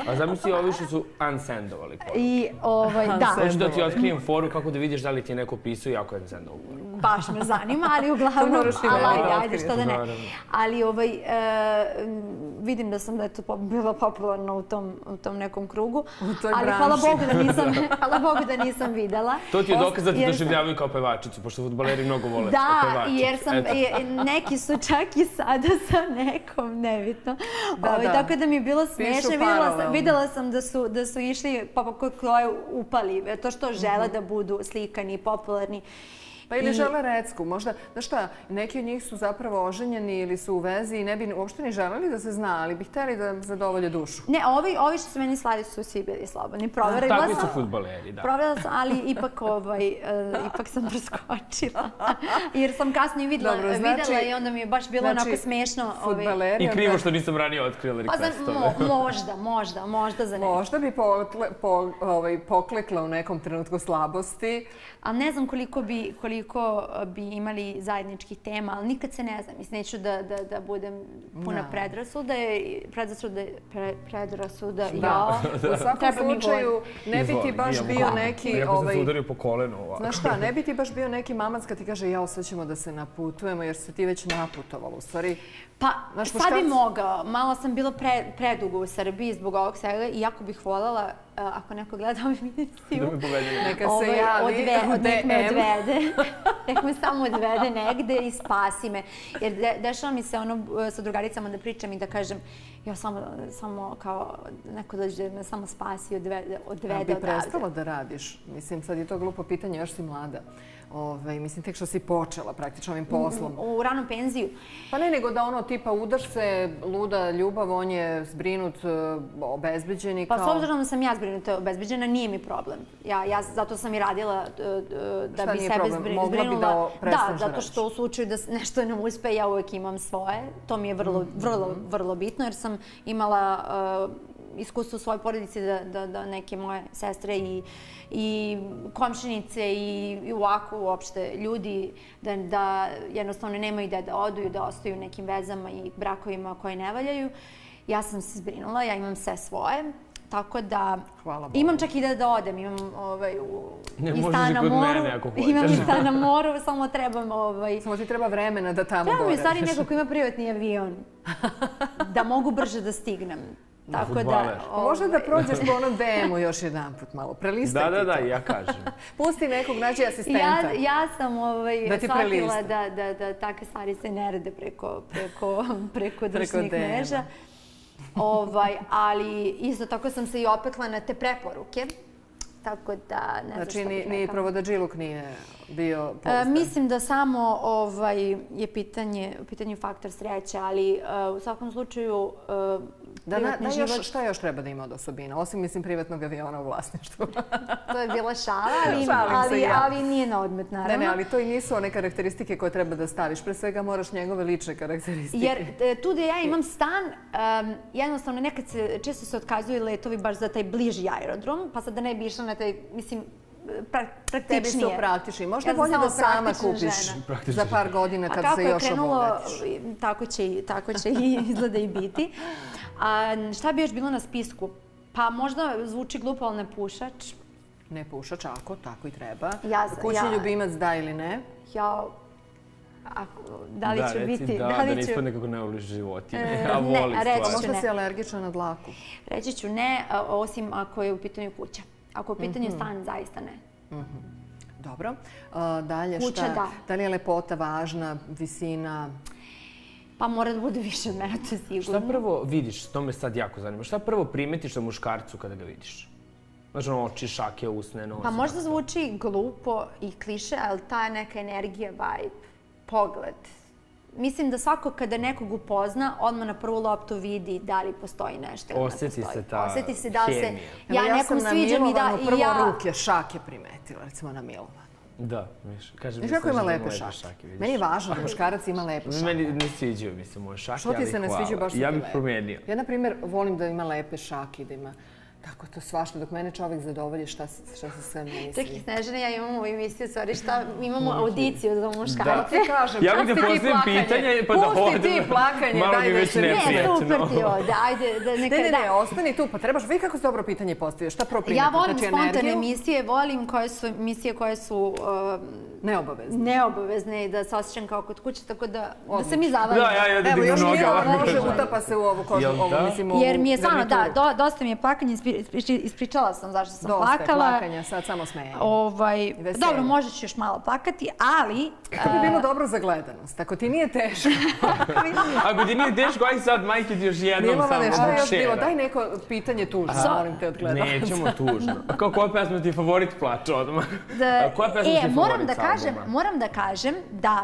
A zamisli ovi što su unsendovali poruke. I ovaj, da, Hoću da ti otkrijem foru kako da vidiš da li ti je neko pisao i ako je unsendovao poruku. Baš me zanima, ali uglavnom, ali meni ajde, da ajde, što da ne. Ali ovaj, e, vidim da sam da je to pop- bila popularna u tom, u tom nekom krugu. U toj ali branši. hvala Bogu da nisam, hvala Bogu da nisam videla. To ti je dokaz da sam- doživljavaju kao pevačicu, pošto futboleri mnogo vole Da, pevačicu. jer sam, Eto. je, neki su čak i sada sa nekom, nebitno. Da, Ovaj, da. Tako da mi je bilo smiješno. Videla sam, videla sam da su, da su išli, pa pa koje upali, to što žele da budu slikani, popularni. Pa ili I- žele recku, možda, znaš šta, neki od njih su zapravo oženjeni ili su u vezi i ne bi uopšte ni želeli da se zna, ali bi hteli da zadovolje dušu. Ne, ovi, ovi što su meni slali su svi bili slobodni. Proverila Takvi su sam, futboleri, da. Proverila sam, ali ipak, ovaj, e, ipak sam preskočila. Jer sam kasnije videla, Dobro, znači- videla i onda mi je baš bilo znači, onako smešno. Ovaj, Futbaleri, I krivo što nisam ranije otkrila pa requestove. mo, možda, možda, možda za nešto. Možda bi potle, po, ovaj, poklekla u nekom trenutku slabosti. Ali ne znam koliko bi, koliko bi imali zajedničkih tema, ali nikad se ne znam. Mislim, neću da, da, da budem puna Da. predrasuda, predrasuda, pre, predrasuda, Da. jao. U svakom slučaju, ne bi ti Izvoli, baš imamo bio neki... Iako sam Ovaj, se udario po kolenu ovako. Znaš šta, ne bi ti baš bio neki mamac kad ti kaže jao, sad ćemo da se naputujemo jer se ti već naputovala. U stvari, Pa, Znaš, sad bi muškarci- mogao. Malo sam bila pre, predugo u Srbiji zbog ovog svega i jako bih voljela, uh, ako neko gleda ovu Da emisiju, me povede. neka se ovaj, javi odve, od, nek me odvede. nek me samo odvede negde i spasi me. Jer de, dešava mi se ono uh, sa drugaricama da pričam i da kažem ja samo, samo kao neko dođe da me samo spasi i odvede, odvede A bi odavde. prestala da radiš? Mislim, sad je to glupo pitanje, još si mlada. Ove, mislim, tek što si počela praktično ovim poslom. U ranu penziju. Pa ne, nego da ono tipa udaš se, luda ljubav, on je zbrinut, e, obezbeđen i Pa kao... s obzirom da sam ja zbrinuta obezbeđena, nije mi problem. Ja, ja zato sam i radila e, e, da Šta bi sebe problem? zbri- Mogla bi da zbrinula. prestaneš da zato što u slučaju da nešto ne uspe, ja uvek imam svoje. To mi je vrlo, Mhm. vrlo, vrlo bitno jer sam imala e, iskustvo u svojoj porodici da, da, da neke moje sestre i, i komšinice i, i ovako uopšte ljudi da, da jednostavno nemaju gde da odu da ostaju u nekim vezama i brakovima koje ne valjaju. Ja sam se zbrinula, ja imam sve svoje. Tako da Hvala Bogu. imam čak i da, da odem, imam ovaj, u, Ne, i stan na moru, mene ako hoćeš. imam i stan na moru, samo trebam ovaj, Samo ti treba vremena da tamo Treba mi stvari neko ko ima privatni avion. Da mogu brže da stignem. Tako da... Fudbaler. Možda da ovaj, prođeš po onom DM-u još jedan put malo. Prelistaj Da, da, da, ja kažem. Pusti nekog, nađi asistenta. Ja, ja sam ovaj, Da ti shvatila da, da, da takve stvari se ne rade preko, preko, preko društvenih mreža. Ovaj, ali isto tako sam se i opekla na te preporuke. Tako da ne znam Znači, šta ni, ni rekla. provodadžiluk nije bio E, pouzdan. mislim da samo ovaj, je pitanje, u pitanju faktor sreće, ali e, u svakom slučaju e, Da, da još, život, šta još treba da ima od osobina? Osim, mislim, privatnog aviona u vlasništvu. to je bila šala, ali, ali, ja. ali nije na odmet, naravno. ne, ne, ali to i nisu one karakteristike koje treba da staviš. Pre svega moraš njegove lične karakteristike. Jer e, tu gde ja imam stan, em, jednostavno nekad se, često se otkazuju letovi baš za taj bliži aerodrom, pa sad da ne bi išla na taj, mislim, pra, Tebi praktičnije. su praktični. Možda Ja bolje da sama kupiš za par godina A kad kako se je još krenulo, obogatiš. tako će, i- tako će i izgleda i biti. A, šta bi još bilo na spisku? Pa možda zvuči glupo, ali ne pušač. Ne pušač, ako, tako i treba. Ja- Kućni ja- ljubimac, da ili ne? Ja, ako, da li da, ću reci biti, da, da da, li ne ću... ispadne kako ne voliš životinje, E, a ne, voli a reći ću možda ne. si alergična na dlaku. Reći ću ne, a, osim ako je u pitanju kuća. Ako je u pitanju Mhm. stan, zaista ne. Dobro. A, dalje, Kuća, šta? da. Da li je lepota važna, visina? Pa mora da bude više od mene, to je sigurno. Šta prvo vidiš, to me sad jako zanima, šta prvo primetiš na muškarcu kada ga vidiš? Znaš, ono, oči, šake, usne, nos. Pa možda zvuči glupo i kliše, ali ta neka energija, vibe, pogled. Mislim da svako kada nekog upozna, odmah na prvu loptu vidi da li postoji nešto ili ne Osjeti postoji. se ta Osjeti se da se hemija. Evo, ja, nekom sam sviđam na i da Milovanu i prvo ja... ruke, šake primetila, recimo na Milovanu. Da, viš, kaže mi Znaš kako ima Snežana lepe da šake? vidiš. Meni je važno da muškarac ima lepe šake. Meni ne sviđaju mi se moje šake, Što ti se ne sviđaju baš Ja bih promijenio. Ja, na primjer, volim da ima lepe šake, da ima Tako to svašta, dok mene čovjek zadovolji šta, šta se sve misli. Čekaj, Snežana, ja imamo u emisiju, stvari šta, imamo audiciju za Da muškarce. ti kažem, Ja bih da pusti postavim pitanje, pa da Pusti odem. ti plakanje, Malo daj mi da već ne ne... Ne, super ti ovde, ajde, da neka, Ne, ne, ne, da. ostani tu, pa trebaš, vidi kako se dobro pitanje postavio, šta prvo primeti? Ja volim znači, spontane energiju? emisije, volim koje su emisije koje su uh, Neobavezno. neobavezne i da se osjećam kao kod kuće, tako da, da se mi zavadimo. Da, ja, ja da Evo, dignem još noge Mila ovako. može, utapa se u ovu kožu, ovu, da? mislim, ovu Jer mi je stvarno, da, dosta mi je plakanje, ispričala sam zašto sam Dosta plakala. plakanja, sad samo smenje. Ovaj, veselje. dobro, možda ću još malo plakati, ali... To bi bilo dobro za gledanost, ako ti nije teško. Ako ti nije teško, aj sad majke ti još jednom Milovane, samo je još bilo? Daj neko pitanje tužno, Sa- molim te od gledalaca. Nećemo tužno. A Kao koja pesma ti je favorit plače odmah? Da, koja pesma ti e, je moram favorit da kažem, moram da kažem da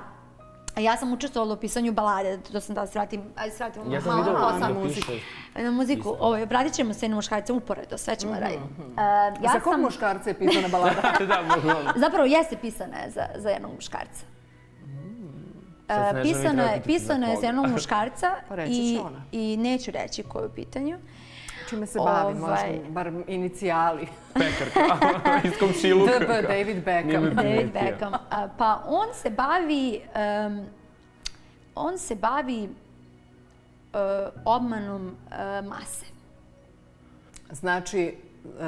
ja sam učestvovala u pisanju balade, to sam da se vratim, ajde se vratim Ja malo posle da muziku. Na muziku, ovaj, vratit ćemo se na muškarce uporedo, sve ćemo raditi. Uh, ja Za kog sam, muškarca je pisana balada? da, bukvalno. zapravo jeste pisana je za, za jednog muškarca. Uh, mi pisana treba je, pisana je za jednog muškarca Pa i, i neću reći koju pitanju. Čime se bavi, Ovaj. možda, bar inicijali. Pekarka, iz komšiluka. DB, David Beckham. David. Beckham. Pa on se bavi, em, on se bavi e, obmanom e, mase. Znači,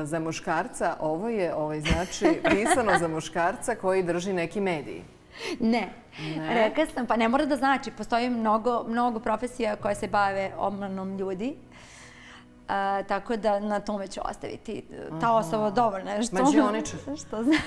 za muškarca, ovo je ovaj, znači, pisano za muškarca koji drži neki mediji. Ne. Rekla sam, pa ne mora da znači, postoji mnogo, mnogo profesija koje se bave obmanom ljudi. A, tako da na tome ću ostaviti. Ta osoba dovoljno je što... Mađioničar. Što zna.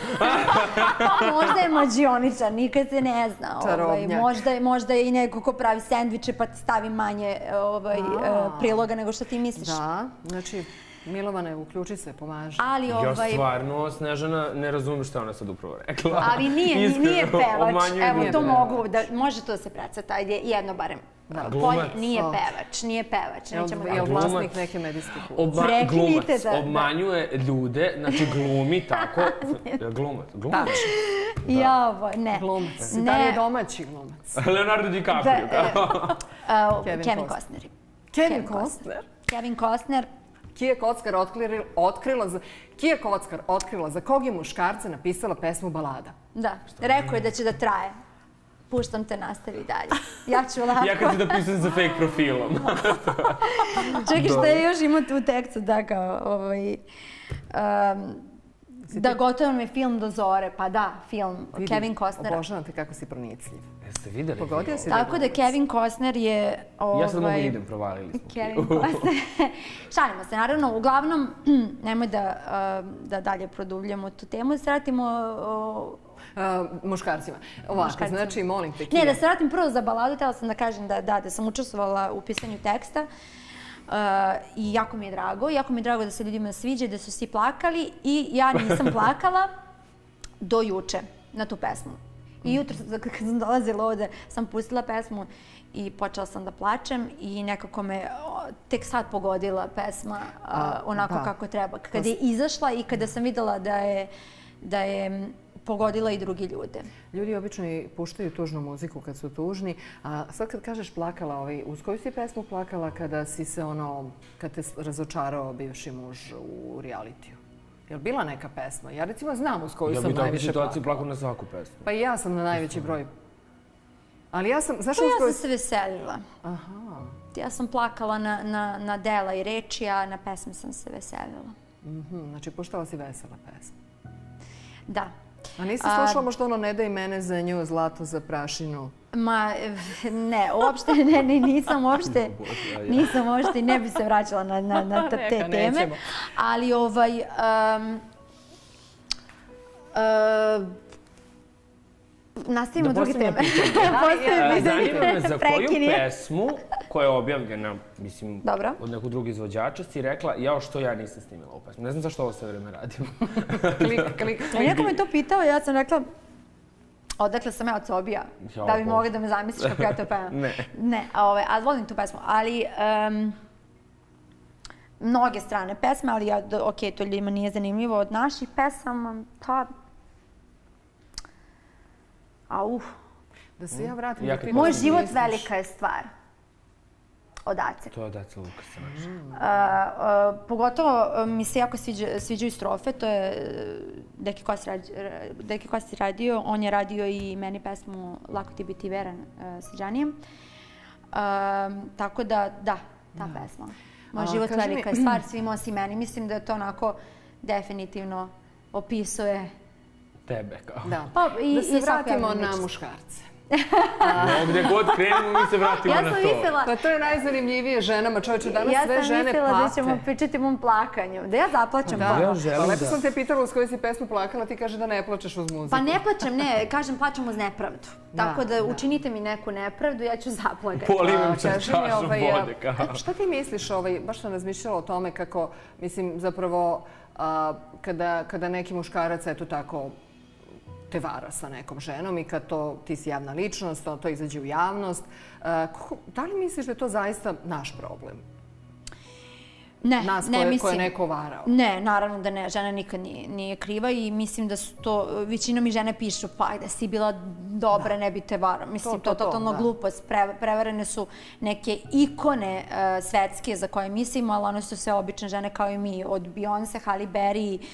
možda je mađioničar, nikad se ne zna. Ovaj, možda, je- možda je i neko ko pravi sendviče pa ti stavi manje ovaj, A. e, priloga nego što ti misliš. Da, znači, Milovane, uključi se, pomaži. Ali Ja ovaj, stvarno, Snežana, ne razumem šta ona sad upravo rekla. Ali nije, Iskreno, nije pevač. Evo, to mogu, da, može to da se precrta, ajde, jedno barem. Da. Glumac. nije pevač, nije pevač, nećemo da... glumac? vlasnik neke medijske kuće? Obma, glumac da- da. obmanjuje ljude, znači glumi tako. Glumac, glumac. Ja, ovo, ne. Glumac. Ne. Da li je domaći glumac? Leonardo DiCaprio, Da, e, kao. A, Kevin Kevin Costner. Kevin Costner. Costner. Kevin Costner, Kija Kockar otkrila, otkrila za, Kija Kockar otkrila za kog je muškarca napisala pesmu balada. da, rekao je da će da traje. Puštam te, nastavi dalje. Ja ću lako. Ja kad ti napisujem za fake profilom. Čekaj, šta je još ima tu tekstu, da, kao, ovaj, um, da gotovo mi film do zore, pa da, film Vidi, Kevin Costner. Obožavam te kako si pronicljiv. Jeste videli? Pogodio si Tako da Kevin Costner je... Ovaj, Ja sad mogu idem, provalili smo. Kevin Costner. Šalimo se, naravno. Uglavnom, nemoj da, da dalje produbljamo tu temu. Da Uh, muškarcima. Ovako, Muškarcima. znači, molim te, Ne, da se vratim prvo za baladu. Htjela sam da kažem da, da, da sam učestvovala u pisanju teksta. Uh, I jako mi je drago. Jako mi je drago da se ljudima sviđa da su svi plakali. I ja nisam plakala do juče na tu pesmu. I jutro kad sam dolazila ovde, sam pustila pesmu i počela sam da plačem i nekako me o, tek sad pogodila pesma a, A, onako da. kako treba. Kada je izašla i kada sam videla da je, da je pogodila i drugi ljude. Ljudi obično i puštaju tužnu muziku kad su tužni, a sad kad kažeš plakala, ovaj, uz koju si pesmu plakala kada si se ono, kad te razočarao bivši muž u realitiju? Jel bila neka pesma? Ja recimo znam uz koju Ja sam bi takvu najviše situaciju plakala. plakao na svaku pesmu. Pa i ja sam na najveći broj. Ali ja sam, znaš Pa uz ja koju... sam se veselila. Aha. Ja sam plakala na, na, na dela i reči, a na pesme sam se veselila. Mhm, znači, puštala si vesela pesma. Da. A nisi slušala možda ono ne daj mene za nju, zlato za prašinu? Ma, ne, uopšte ne, ne, nisam uopšte, nisam uopšte i ne bi se vraćala na, na, na te Neka, teme. nećemo. Ali ovaj, um, uh, nastavimo Da druge postavim teme. pitanje. Zanima me za koju pesmu koja je objavljena, mislim, Dobro. od nekog drugog izvođača, si rekla, jao što ja nisam snimila ovu pesmu. Ne znam zašto ovo sve vreme radim. Klik, klik, A neko me to pitao, ja sam rekla, odakle sam ja od Sobija, Jao, da bi mogla da me zamisliš kako ja to pevam. Ne. Ne, a, ovaj, a volim tu pesmu, ali... Um, mnoge strane pesme, ali ja, ok, to ljudima nije zanimljivo. Od naših pesama, ta... A uh, Da se ja vratim. Ja Moj život misliš. velika je stvar. Od Ace. To je od Ace Lukasa. Mm. Uh, uh, pogotovo uh, mi se jako sviđa, sviđaju strofe, to je uh, Deki Kosti, radi, Deki Kosti radio, on je radio i meni pesmu Lako ti biti veran uh, Srđanijem. Uh, tako da, da, ta da. pesma. Moj život velika mi... je stvar, svima osim meni. Mislim da je to onako definitivno opisuje tebe kao. Da. Pa, i, da se i vratimo na muškarce. Gde god krenemo, mi se vratimo ja na to. Mislila, pa to je najzanimljivije ženama. Čovječe, danas ja sve žene pate. Ja sam mislila da ćemo pričati mom plakanju. Da ja zaplaćam. Da, ja želim pa lepo da. sam te pitala uz koju si pesmu plakala, ti kaže da ne plačeš uz muziku. Pa ne plačem, ne. Kažem, plačem uz nepravdu. Da, Tako da, da učinite mi neku nepravdu, ja ću zaplagati. Polimim se čašu ovaj, vode. Kao. Šta ti misliš, ovaj, baš sam razmišljala o tome kako, mislim, zapravo, a, kada, kada neki muškarac, eto tako, te vara sa nekom ženom i kad to, ti si javna ličnost, to, to izađe u javnost. Uh, da li misliš da je to zaista naš problem? Ne, Nas ne koje, mislim. koje neko varao. Ne, naravno da ne. Žena nikad nije, nije kriva i mislim da su to, većina mi žene pišu, pa ajde, si bila dobra, da. ne bi te varao. Mislim, to, to, to, to totalno da. glupost. Pre, prevarene su neke ikone uh, svetske za koje mislimo, ali one su sve obične žene kao i mi. Od Beyoncé, Halle Berry, uh,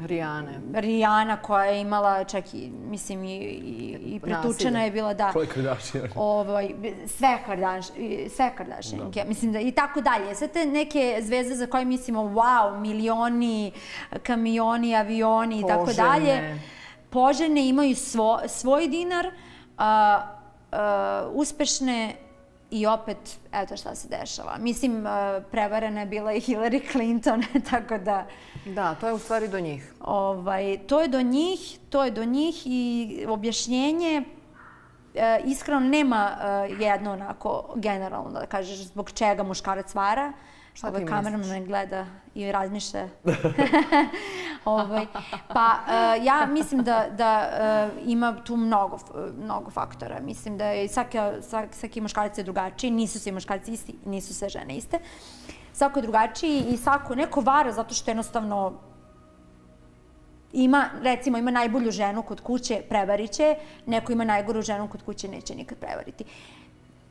Rijane. Rijana koja je imala čak i, mislim, i, i, i pretučena je bila, da. Koji Kardashian? Ovaj, sve, Kardaš, sve Kardashianke. Da. Mislim da, i tako dalje. Sve te neke zvezde za koje mislimo, wow, milioni, kamioni, avioni i tako dalje. Požene imaju svo, svoj dinar, a, a, uspešne I opet, eto šta se dešava. Mislim, prevarena je bila i Hillary Clinton, tako da... Da, to je u stvari do njih. Ovaj, to je do njih, to je do njih i objašnjenje e, iskreno nema e, jedno onako generalno da kažeš zbog čega muškarac vara. Šta ovaj kamera me gleda i razmišlja. ovaj, pa uh, ja mislim da, da uh, ima tu mnogo, mnogo faktora. Mislim da je svaki, svaki, muškarac je drugačiji, nisu svi muškarci isti, nisu sve žene iste. Svako je drugačiji i svako neko vara zato što jednostavno ima, recimo, ima najbolju ženu kod kuće, prevariće, neko ima najgoru ženu kod kuće, neće nikad prevariti.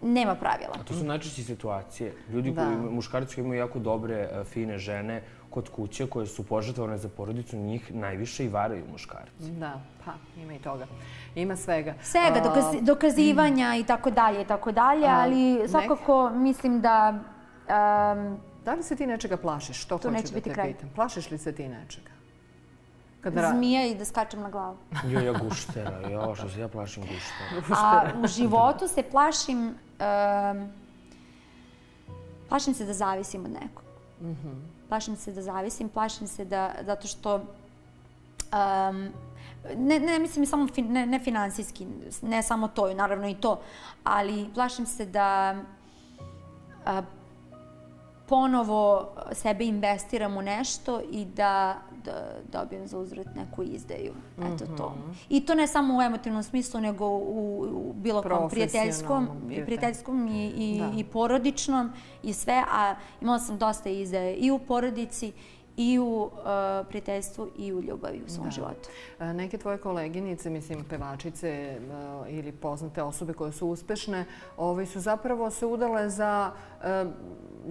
Nema pravila. A to su najčešće situacije. Ljudi da. koji, muškarci koji imaju jako dobre, e, fine žene kod kuće, koje su požetvovane za porodicu, njih najviše i varaju muškarci. Da, pa ima i toga. Ima svega. Svega, dokaz, dokazivanja mm. i tako dalje i tako dalje, ali svakako mislim da... Um, da li se ti nečega plašiš? To, to hoću da te kraj. pitam. Plašiš li se ti nečega? Kada Zmija i da skačem na glavu. Jo, ja guštera, jo, što se ja plašim guštera. A u životu se plašim, um, plašim se da zavisim od nekog. Mm -hmm. Plašim se da zavisim, plašim se da, zato što um, ne, ne mislim samo fin, ne, ne finansijski, ne samo to, naravno i to, ali plašim se da a, ponovo sebe investiram u nešto i da, da dobijem za uzvrat neku izdaju. Eto to. Mm -hmm. I to ne samo u emotivnom smislu, nego u, u bilo kom prijateljskom, prijateljskom i, i, da. i porodičnom i sve. A imala sam dosta izdaje i u porodici i u uh, prijateljstvu i u ljubavi u svom da. životu. A, neke tvoje koleginice, mislim pevačice uh, ili poznate osobe koje su uspešne, ovaj, su zapravo se udale za uh,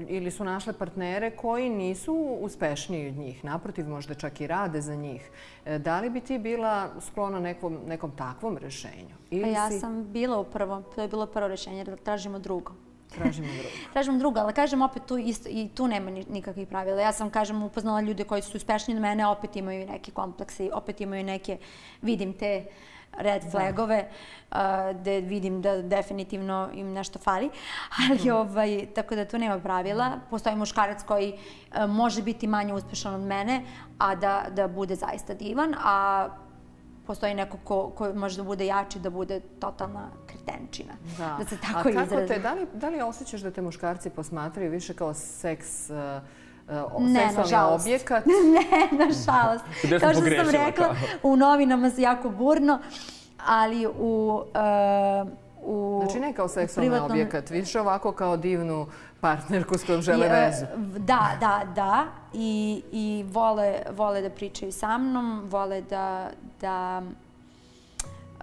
ili su našle partnere koji nisu uspešniji od njih, naprotiv možda čak i rade za njih. E, da li bi ti bila sklona nekom, nekom takvom rešenju? Ili pa ja si... sam bila u prvom, to je bilo prvo rešenje, da tražimo drugo. Tražimo drugo. Tražimo drugo, ali kažem opet tu isto, i tu nema nikakvih pravila. Ja sam, kažem, upoznala ljude koji su uspešniji od mene, opet imaju neke komplekse, opet imaju neke, vidim te red da. flagove, da. uh, gde vidim da definitivno im nešto fali. Ali, mm. ovaj, tako da tu nema pravila. Postoji muškarac koji uh, može biti manje uspešan od mene, a da, da bude zaista divan, a postoji neko ko, ko može da bude jači, da bude totalna kretenčina. Da, da se tako A kako te, da li, da li osjećaš da te muškarci posmatraju više kao seks uh, uh, ne, seksualni objekat? ne, nažalost. Kao što sam rekla, kao? u novinama se jako burno, ali u... Uh, u znači ne kao seksualni privatnom... objekat, više ovako kao divnu partnerku s kojom žele vezu. Da, da, da. I, i vole, vole da pričaju sa mnom, vole da, da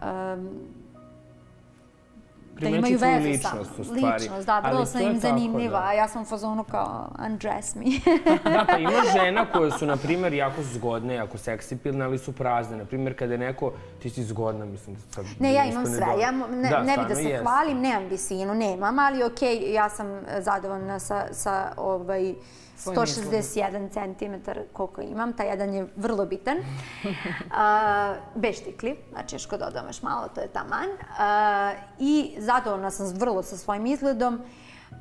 um, da imaju vezu ličnost, u stvari. Ličnost, da, vrlo sam im zanimljiva, da. ja sam u fazonu kao undress me. Da, pa ima žena koje su, na primjer, jako zgodne, jako seksipilne, ali su prazne. Na primjer, kada je neko, ti si zgodna, mislim da sad... Ne, ja ispane imam sve. Ja ne, da, ne bi da se jeste. hvalim, nemam visinu, nemam, ali okej, ja sam zadovoljna sa, sa ovaj, 161 cm koliko imam, taj jedan je vrlo bitan. A, bez štikli, znači još kod dodam još malo, to je taman. A, I zadovoljna sam vrlo sa svojim izgledom.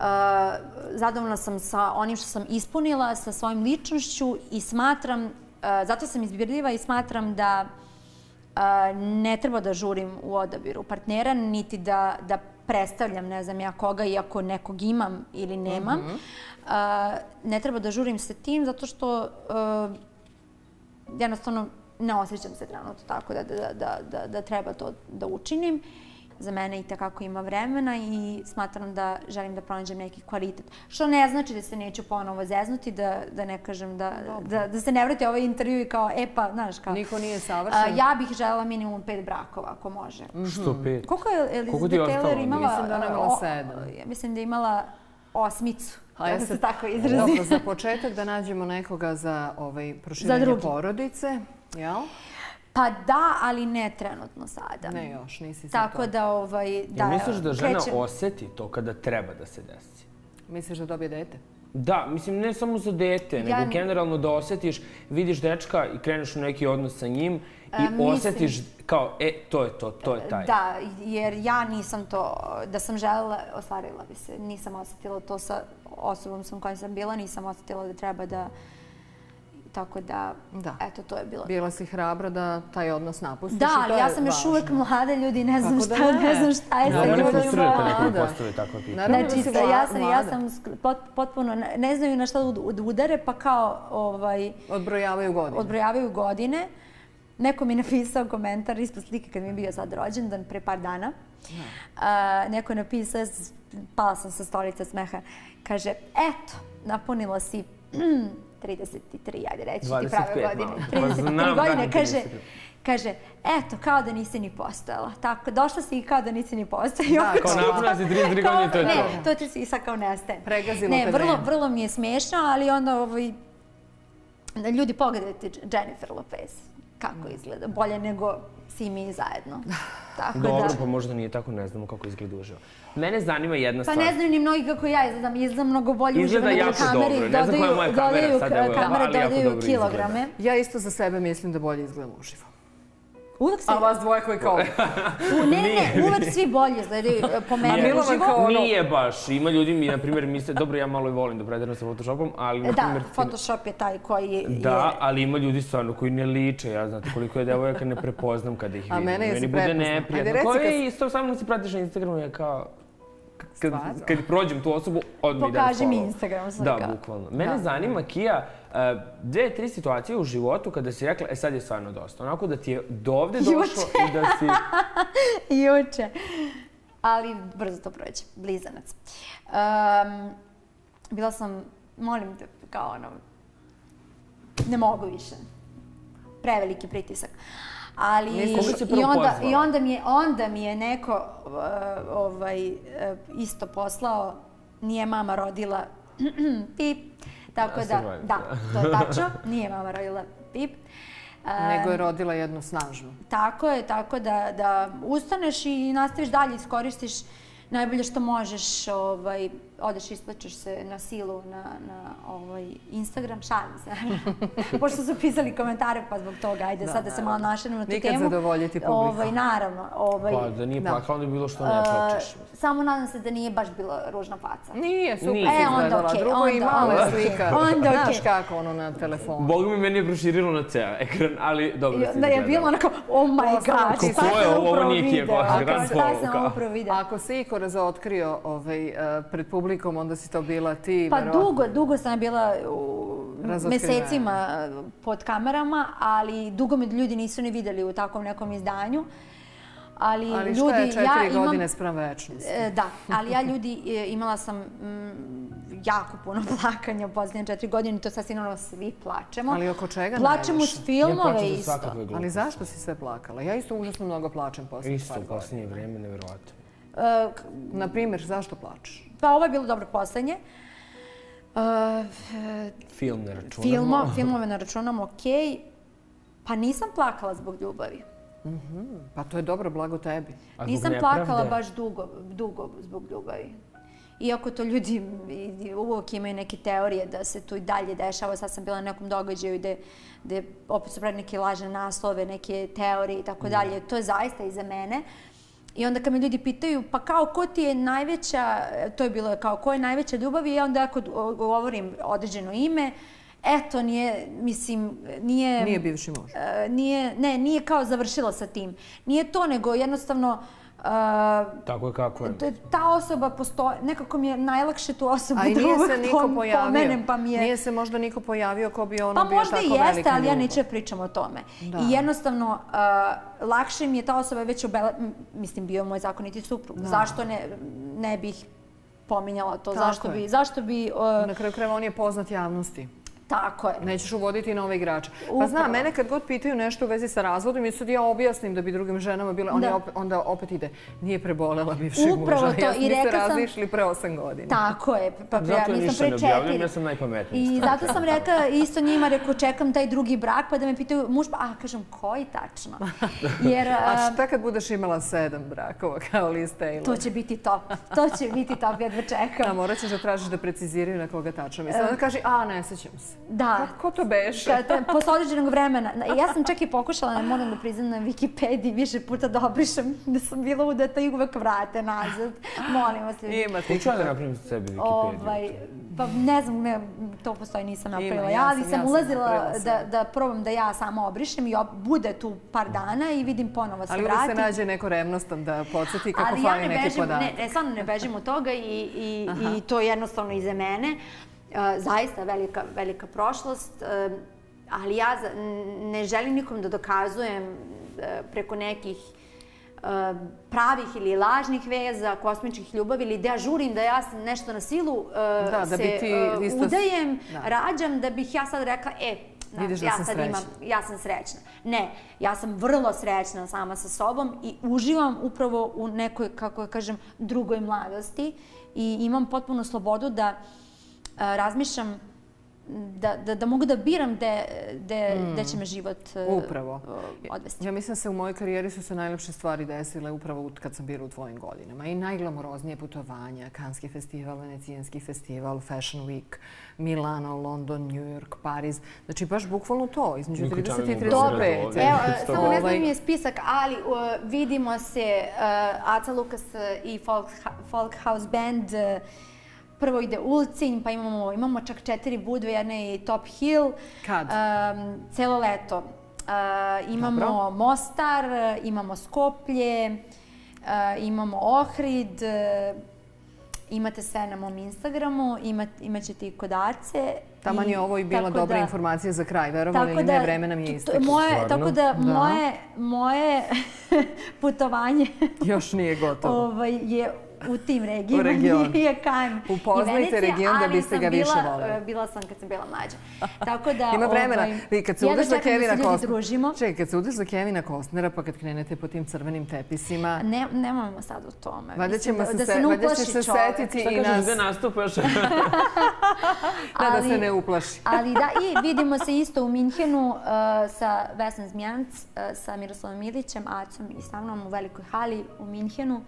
A, zadovoljna sam sa onim što sam ispunila, sa svojim ličnošću i smatram, a, zato sam izbirljiva i smatram da a, ne treba da žurim u odabiru partnera, niti da, da predstavljam ne znam ja koga, iako nekog imam ili nemam. A, ne treba da žurim sa tim, zato što a, jednostavno ne osjećam se trenutno tako da, da, da, da, da treba to da učinim. Za mene i takako ima vremena i smatram da želim da pronađem neki kvalitet. Što ne znači da se neću ponovo zeznuti, da, da ne kažem da, da, da se ne vrati ovaj intervju i kao, e pa, znaš, kao... Niko nije A, savršen. ja bih želela minimum pet brakova, ako može. Što pet? Koliko je Elizabeth Taylor imala? Mislim da ona imala sedam. Mislim da je imala osmicu. A da ja se tako izrazi. Dobro, za početak da nađemo nekoga za ovaj, proširenje porodice, jel? Pa da, ali ne trenutno sada. Ne još, nisi za Tako to. da, ovaj, da, Ja misliš da žena krećem. oseti to kada treba da se desi? Misliš da dobije dete? Da, mislim, ne samo za dete, Ja- nego generalno da osetiš, vidiš dečka i kreneš u neki odnos sa njim i E, mislim- osetiš kao, e, to je to, to je taj. Da, jer ja nisam to, da sam želela, ostvarila bi se. Nisam osetila to sa osobom sa kojom sam bila, nisam osetila da treba da... Tako da, Da. eto, to je bilo Bila si hrabra da taj odnos napustiš Da, i to ja sam još uvek mlada ljudi, ne znam da šta, ne? ne znam šta je Da, sa ne ljudima. frustrirate mlada. nekome Da. postavi takva pitanja. Da Znači, sa- ja mla- sam, ja sam potpuno, ne, ne znaju na šta da ud- udare, pa kao ovaj, Odbrojavaju godine. odbrojavaju godine. Neko mi je napisao komentar ispod slike kad mi je bio sad rođendan pre par dana. A, neko je napisao, pala sam sa stolica smeha, kaže, eto, napunila si 33, ajde reći ti 25 prave godine. malo. Pa 33 znam da godine, kaže, 33. kaže, eto, kao da nisi ni postojala. Tako, došla si i kao da nisi ni postojala. Da, Kao Kao- napunila si 33 godine to je ne, to. to ti se i sad kao nestaje. Pregazilo ne, vrlo, vrlo mi je smiješno, ali onda ovaj, ljudi pogledajte Jennifer Lopez kako izgleda, bolje nego svi mi zajedno. Tako Dobro, da, pa možda nije tako, ne znamo kako izgleda uživo. Mene zanima jedna Pa stvar. ne znaju ni mnogi kako ja izgledam, izgledam mnogo bolje uživo nego jako kameri. dobro, ne znam koja je moja kamera dodaju, sad, evo, jako dodaju kilograme. Ja isto za sebe mislim da bolje izgledam uživo. Uvek se... A vas dvoje koji kao... U, ne, ne, ne, uvek svi bolje izgledaju e, po meni Milovan uživo. kao ono- Nije baš. Ima ljudi mi, na primjer, misle, dobro, ja malo i volim da predaram sa Photoshopom, ali, na Da, primjer, Photoshop je taj koji je... Da, ali ima ljudi stvarno koji ne liče. Ja znate koliko je devojaka ne prepoznam kada ih A vidim. mene jesi Meni bude neprijatno. Koji je isto sa mnom se pratiš na Instagramu je kao... Kad, Stvarno? kad prođem tu osobu, odmah idem Pokaži mi follow. Instagram slika. Da, bukvalno. Mene Da. zanima, Kija, uh, dve, tri situacije u životu kada si rekla, e sad je stvarno dosta. Onako da ti je dovde došlo i da si... Juče. Ali brzo to prođe. Blizanac. Um, bila sam, molim te, kao ono, ne mogu više. Preveliki pritisak. Ali i onda, i onda mi je onda mi je neko uh, ovaj uh, isto poslao nije mama rodila pip. Tako da, da, to je tačno, nije mama rodila pip. Uh, Nego je rodila jednu snažnu. tako je, tako da, da ustaneš i nastaviš dalje, iskoristiš najbolje što možeš, ovaj, odeš, isplačeš se na silu na, na ovaj, Instagram, šalim se. Pošto su pisali komentare, pa zbog toga, ajde sad da se malo našem na tu Nikad temu. zadovoljiti publiku. Ovaj, naravno. Ovaj, Pa da nije Da. plakala, onda bi bilo što ne uh, plačeš. samo nadam se da nije baš bila ružna faca. Nije, super Nije. E, onda okej, Drugo i onda- mala onda okej, slika. onda Znaš okej. kako ono na telefonu. Bog mi meni je proširilo na ceo ekran, ali dobro si Da je bilo onako, oh my god, šta sam ovo? Upravo nije video, šta sam upravo video. Ako si iko razotkrio ovaj, eh, pred publikom, onda si to bila ti. Pa verovatno. dugo, dugo sam bila u mesecima pod kamerama, ali dugo me ljudi nisu ni videli u takvom nekom izdanju. Ali, Ali ljudi, šta je četiri ja imam, godine sprem večnosti? E, Da, ali ja ljudi, e, imala sam mm, jako puno plakanja u posljednje četiri godine i to sad sigurno svi plačemo. Ali oko čega Plačemo najviše? Ja filmove za isto. Ali zašto si sve plakala? Ja isto užasno mnogo plačem poslednjih Isto par u godina. posljednje vreme, nevjerovatno. Uh, Na primjer, zašto plačeš? Pa ovo je bilo dobro poslednje. Uh, Film ne računamo. filmo, filmove ne računam, okej. Pa nisam plakala zbog ljubavi. Pa to je dobro, blago tebi. A Nisam nepravde? plakala baš dugo, dugo zbog ljubavi. Iako to ljudi i- i uvijek imaju neke teorije da se tu i dalje dešava. Sad sam bila na nekom događaju gde, gde opet su pravi neke lažne naslove, neke teorije i tako dalje. To je zaista iza mene. I onda kad me ljudi pitaju, pa kao ko ti je najveća, to je bilo kao ko je najveća ljubav i ja onda ako govorim određeno ime, eto nije, mislim, nije... Nije bivši muž. E, nije, ne, nije kao završila sa tim. Nije to, nego jednostavno e, Tako je kako je. ta osoba postoji, nekako mi je najlakše tu osobu A i da uvek pom- pojavio. pomenem, pa mi je... Nije se možda niko pojavio ko bi ono Pa bio možda tako i veliki jeste, ali ja neću da pričam o tome. Da. I jednostavno, uh, lakše mi je ta osoba već obela... Mislim, bio moj zakoniti suprug. Zašto ne, ne bih pominjala to? Tako zašto je. bi, zašto bi... uh, Na kraju krajeva on je poznat javnosti. Tako je. Nećeš uvoditi nove igrače. Pa Upravo. znam, mene kad god pitaju nešto u vezi sa razvodom i sad ja objasnim da bi drugim ženama bile, on Da. opet, onda opet ide, nije prebolela bivšeg Upravo muža. to, Ja, i mi se rekla sam- razišli pre osam godina. Tako je, pa ja nisam ništa pre ne objavljam, četiri. ja sam najpametniji. I zato sam rekla isto njima, rekao, čekam taj drugi brak, pa da me pitaju muž, pa, a, kažem, koji tačno? Jer A a, šta kad budeš imala sedam brakova kao Liz Taylor? to će biti top. To će biti top, jedva čekam. morat ćeš da tražiš da preciziraju na koga tačno misle. Onda kaži, a ne sećam se. Da. Kako to beše? Kad, te- posle određenog vremena. Na- Ja sam čak i pokušala, ne moram da priznam na Wikipediji više puta da obrišem da sam bila udata i uvek vrate nazad. Molim vas ljudi. Ima ti. Ja da napravim za sebe Wikipediju. Ovaj, pa ne znam, ne, to postoji, nisam napravila. Ima, ja, ja ali sam- sam, ja sam ulazila sam. da, da probam da ja sama obrišem i bude tu par dana i vidim ponovo se Ali uvijek vratim. se nađe neko revnostan da podsjeti kako ali ja fali ne neki bežim, podatak. ne, ne, stvarno ne bežim od toga i, i, i to je jednostavno iza mene. Uh, zaista velika, velika prošlost, uh, ali ja ne želim nikom da dokazujem uh, preko nekih uh, pravih ili lažnih veza, kosmičkih ljubavi ili da ja žurim da ja nešto na silu uh, da se bi ti uh, isto- udajem, Da. rađam da bih ja sad rekla, e, znaš, Vidiš da ja sam sad srećna. imam ja sam srećna. Ne, ja sam vrlo srećna sama sa sobom i uživam upravo u nekoj, kako da kažem, drugoj mladosti i imam potpuno slobodu da a, razmišljam da, da, da mogu da biram gde, gde, gde će me život e, Upravo. odvesti. Ja mislim se u mojoj karijeri su se najlepše stvari desile upravo u- kad sam bila u tvojim godinama. I najglamuroznije putovanja, Kanski festival, Venecijanski festival, Fashion Week, Milano, London, New York, Pariz. Znači baš bukvalno to, između Niko 30 i čame mu 35. Dobro. Evo, samo ne znam ovaj- je spisak, ali uh, vidimo se uh, Aca Lukas i Folk, Folk House Band. Uh, prvo ide Ulcinj, pa imamo, imamo čak četiri budve, jedna je Top Hill. Kad? Um, celo leto. Uh, imamo Dobro. Mostar, imamo Skoplje, uh, imamo Ohrid, uh, imate sve na mom Instagramu, imat, imat ćete i kodace. Taman je ovo i bila tako dobra da- informacija za kraj, verovali ili ne, vreme nam je to- to- isteklo. Moje, Stvarno? tako da, Da. moje, moje putovanje Još nije gotovo. ovaj, je u tim regijama. U regionu. Nije Kan i Upoznajte region da biste ga više bila, voleli. e, Bila sam kad sam bila mlađa. Tako da, Ima vremena. Ovaj, Vi kad se udeš za da Kevina Kostnera, čekaj, kad se udeš za Kevina Kostnera, pa kad krenete po tim crvenim tepisima, Ne, nemamo sad o tome. Valjda ćemo da, se da se- valjda uplaši ćeš se setiti Šta i kažeš, nas, gde nastupaš? da, da se ne uplaši. Ali da, i vidimo se isto u Minhenu uh, sa Vesna Zmijanc, uh, sa Miroslavom Milićem, Acom i sa mnom u Velikoj hali u Minhenu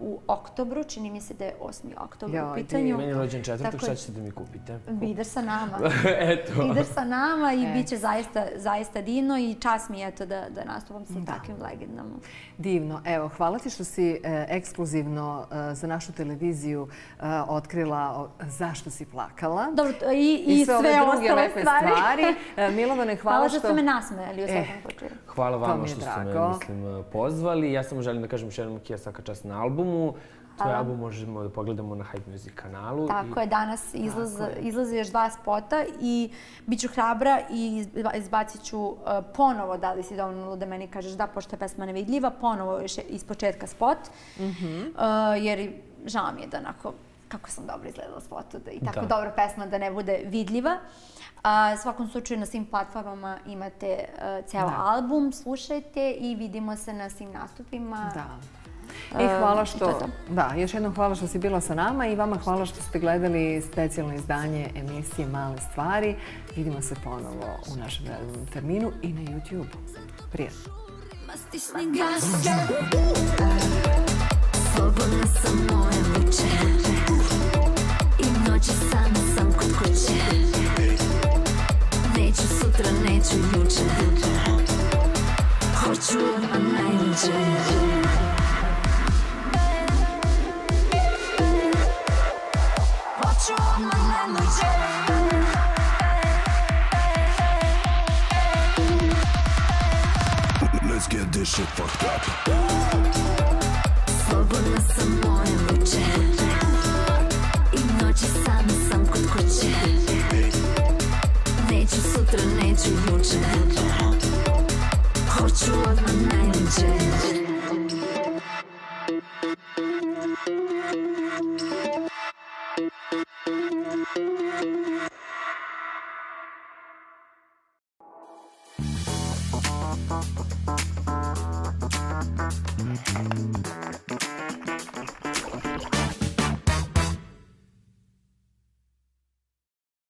u oktobru, čini mi se da je 8. oktobar u pitanju. Meni je rođen četvrtak, šta ćete da mi kupite? Ideš sa nama. Eto. Ideš sa nama i E. bit će zaista, zaista divno i čas mi je to da, da nastupam sa takvim legendama. Divno. Evo, hvala ti što si e, ekskluzivno e, za našu televiziju e, otkrila o- zašto si plakala. Dobro, to- i, i, sve, ove druge lepe stvari. stvari. E, Milovane, hvala, Hvala što... što ste me nasmejali u Eh. svakom slučaju. Hvala To vama što ste me, mislim, pozvali. Ja samo želim da kažem još jednom Kija svaka čast na albumu. Tvoj Hvala. album možemo da pogledamo na Hype Music kanalu. Tako je, danas je. izlaze još dva spota i bit ću hrabra i izba- izbacit ću uh, ponovo, da li si dovoljno da meni kažeš da, pošto je pesma nevidljiva, ponovo još je iz početka spot, Mhm. uh, jer žao mi je da onako, kako sam dobro izgledala u spotu, da i tako Da. dobra pesma da ne bude vidljiva. A, u svakom slučaju na svim platformama imate uh, ceo Da. album, slušajte i vidimo se na svim nastupima. Da. I hvala što, to je to. da, još jednom hvala što si bila sa nama i vama hvala što ste gledali specijalno izdanje emisije Male stvari. Vidimo se ponovo u našem redovnom terminu i na YouTube. Prijatno. Stisni gas Slobodna sam moje luče I noći sam sam kod kuće Neću sutra, neću juče Hoću odmah najluđe Let's get this shit fucked up. Свободна съм моя вечер И ночи само съм кот куче Neću sutra, neću jučer Hoću odmah najveće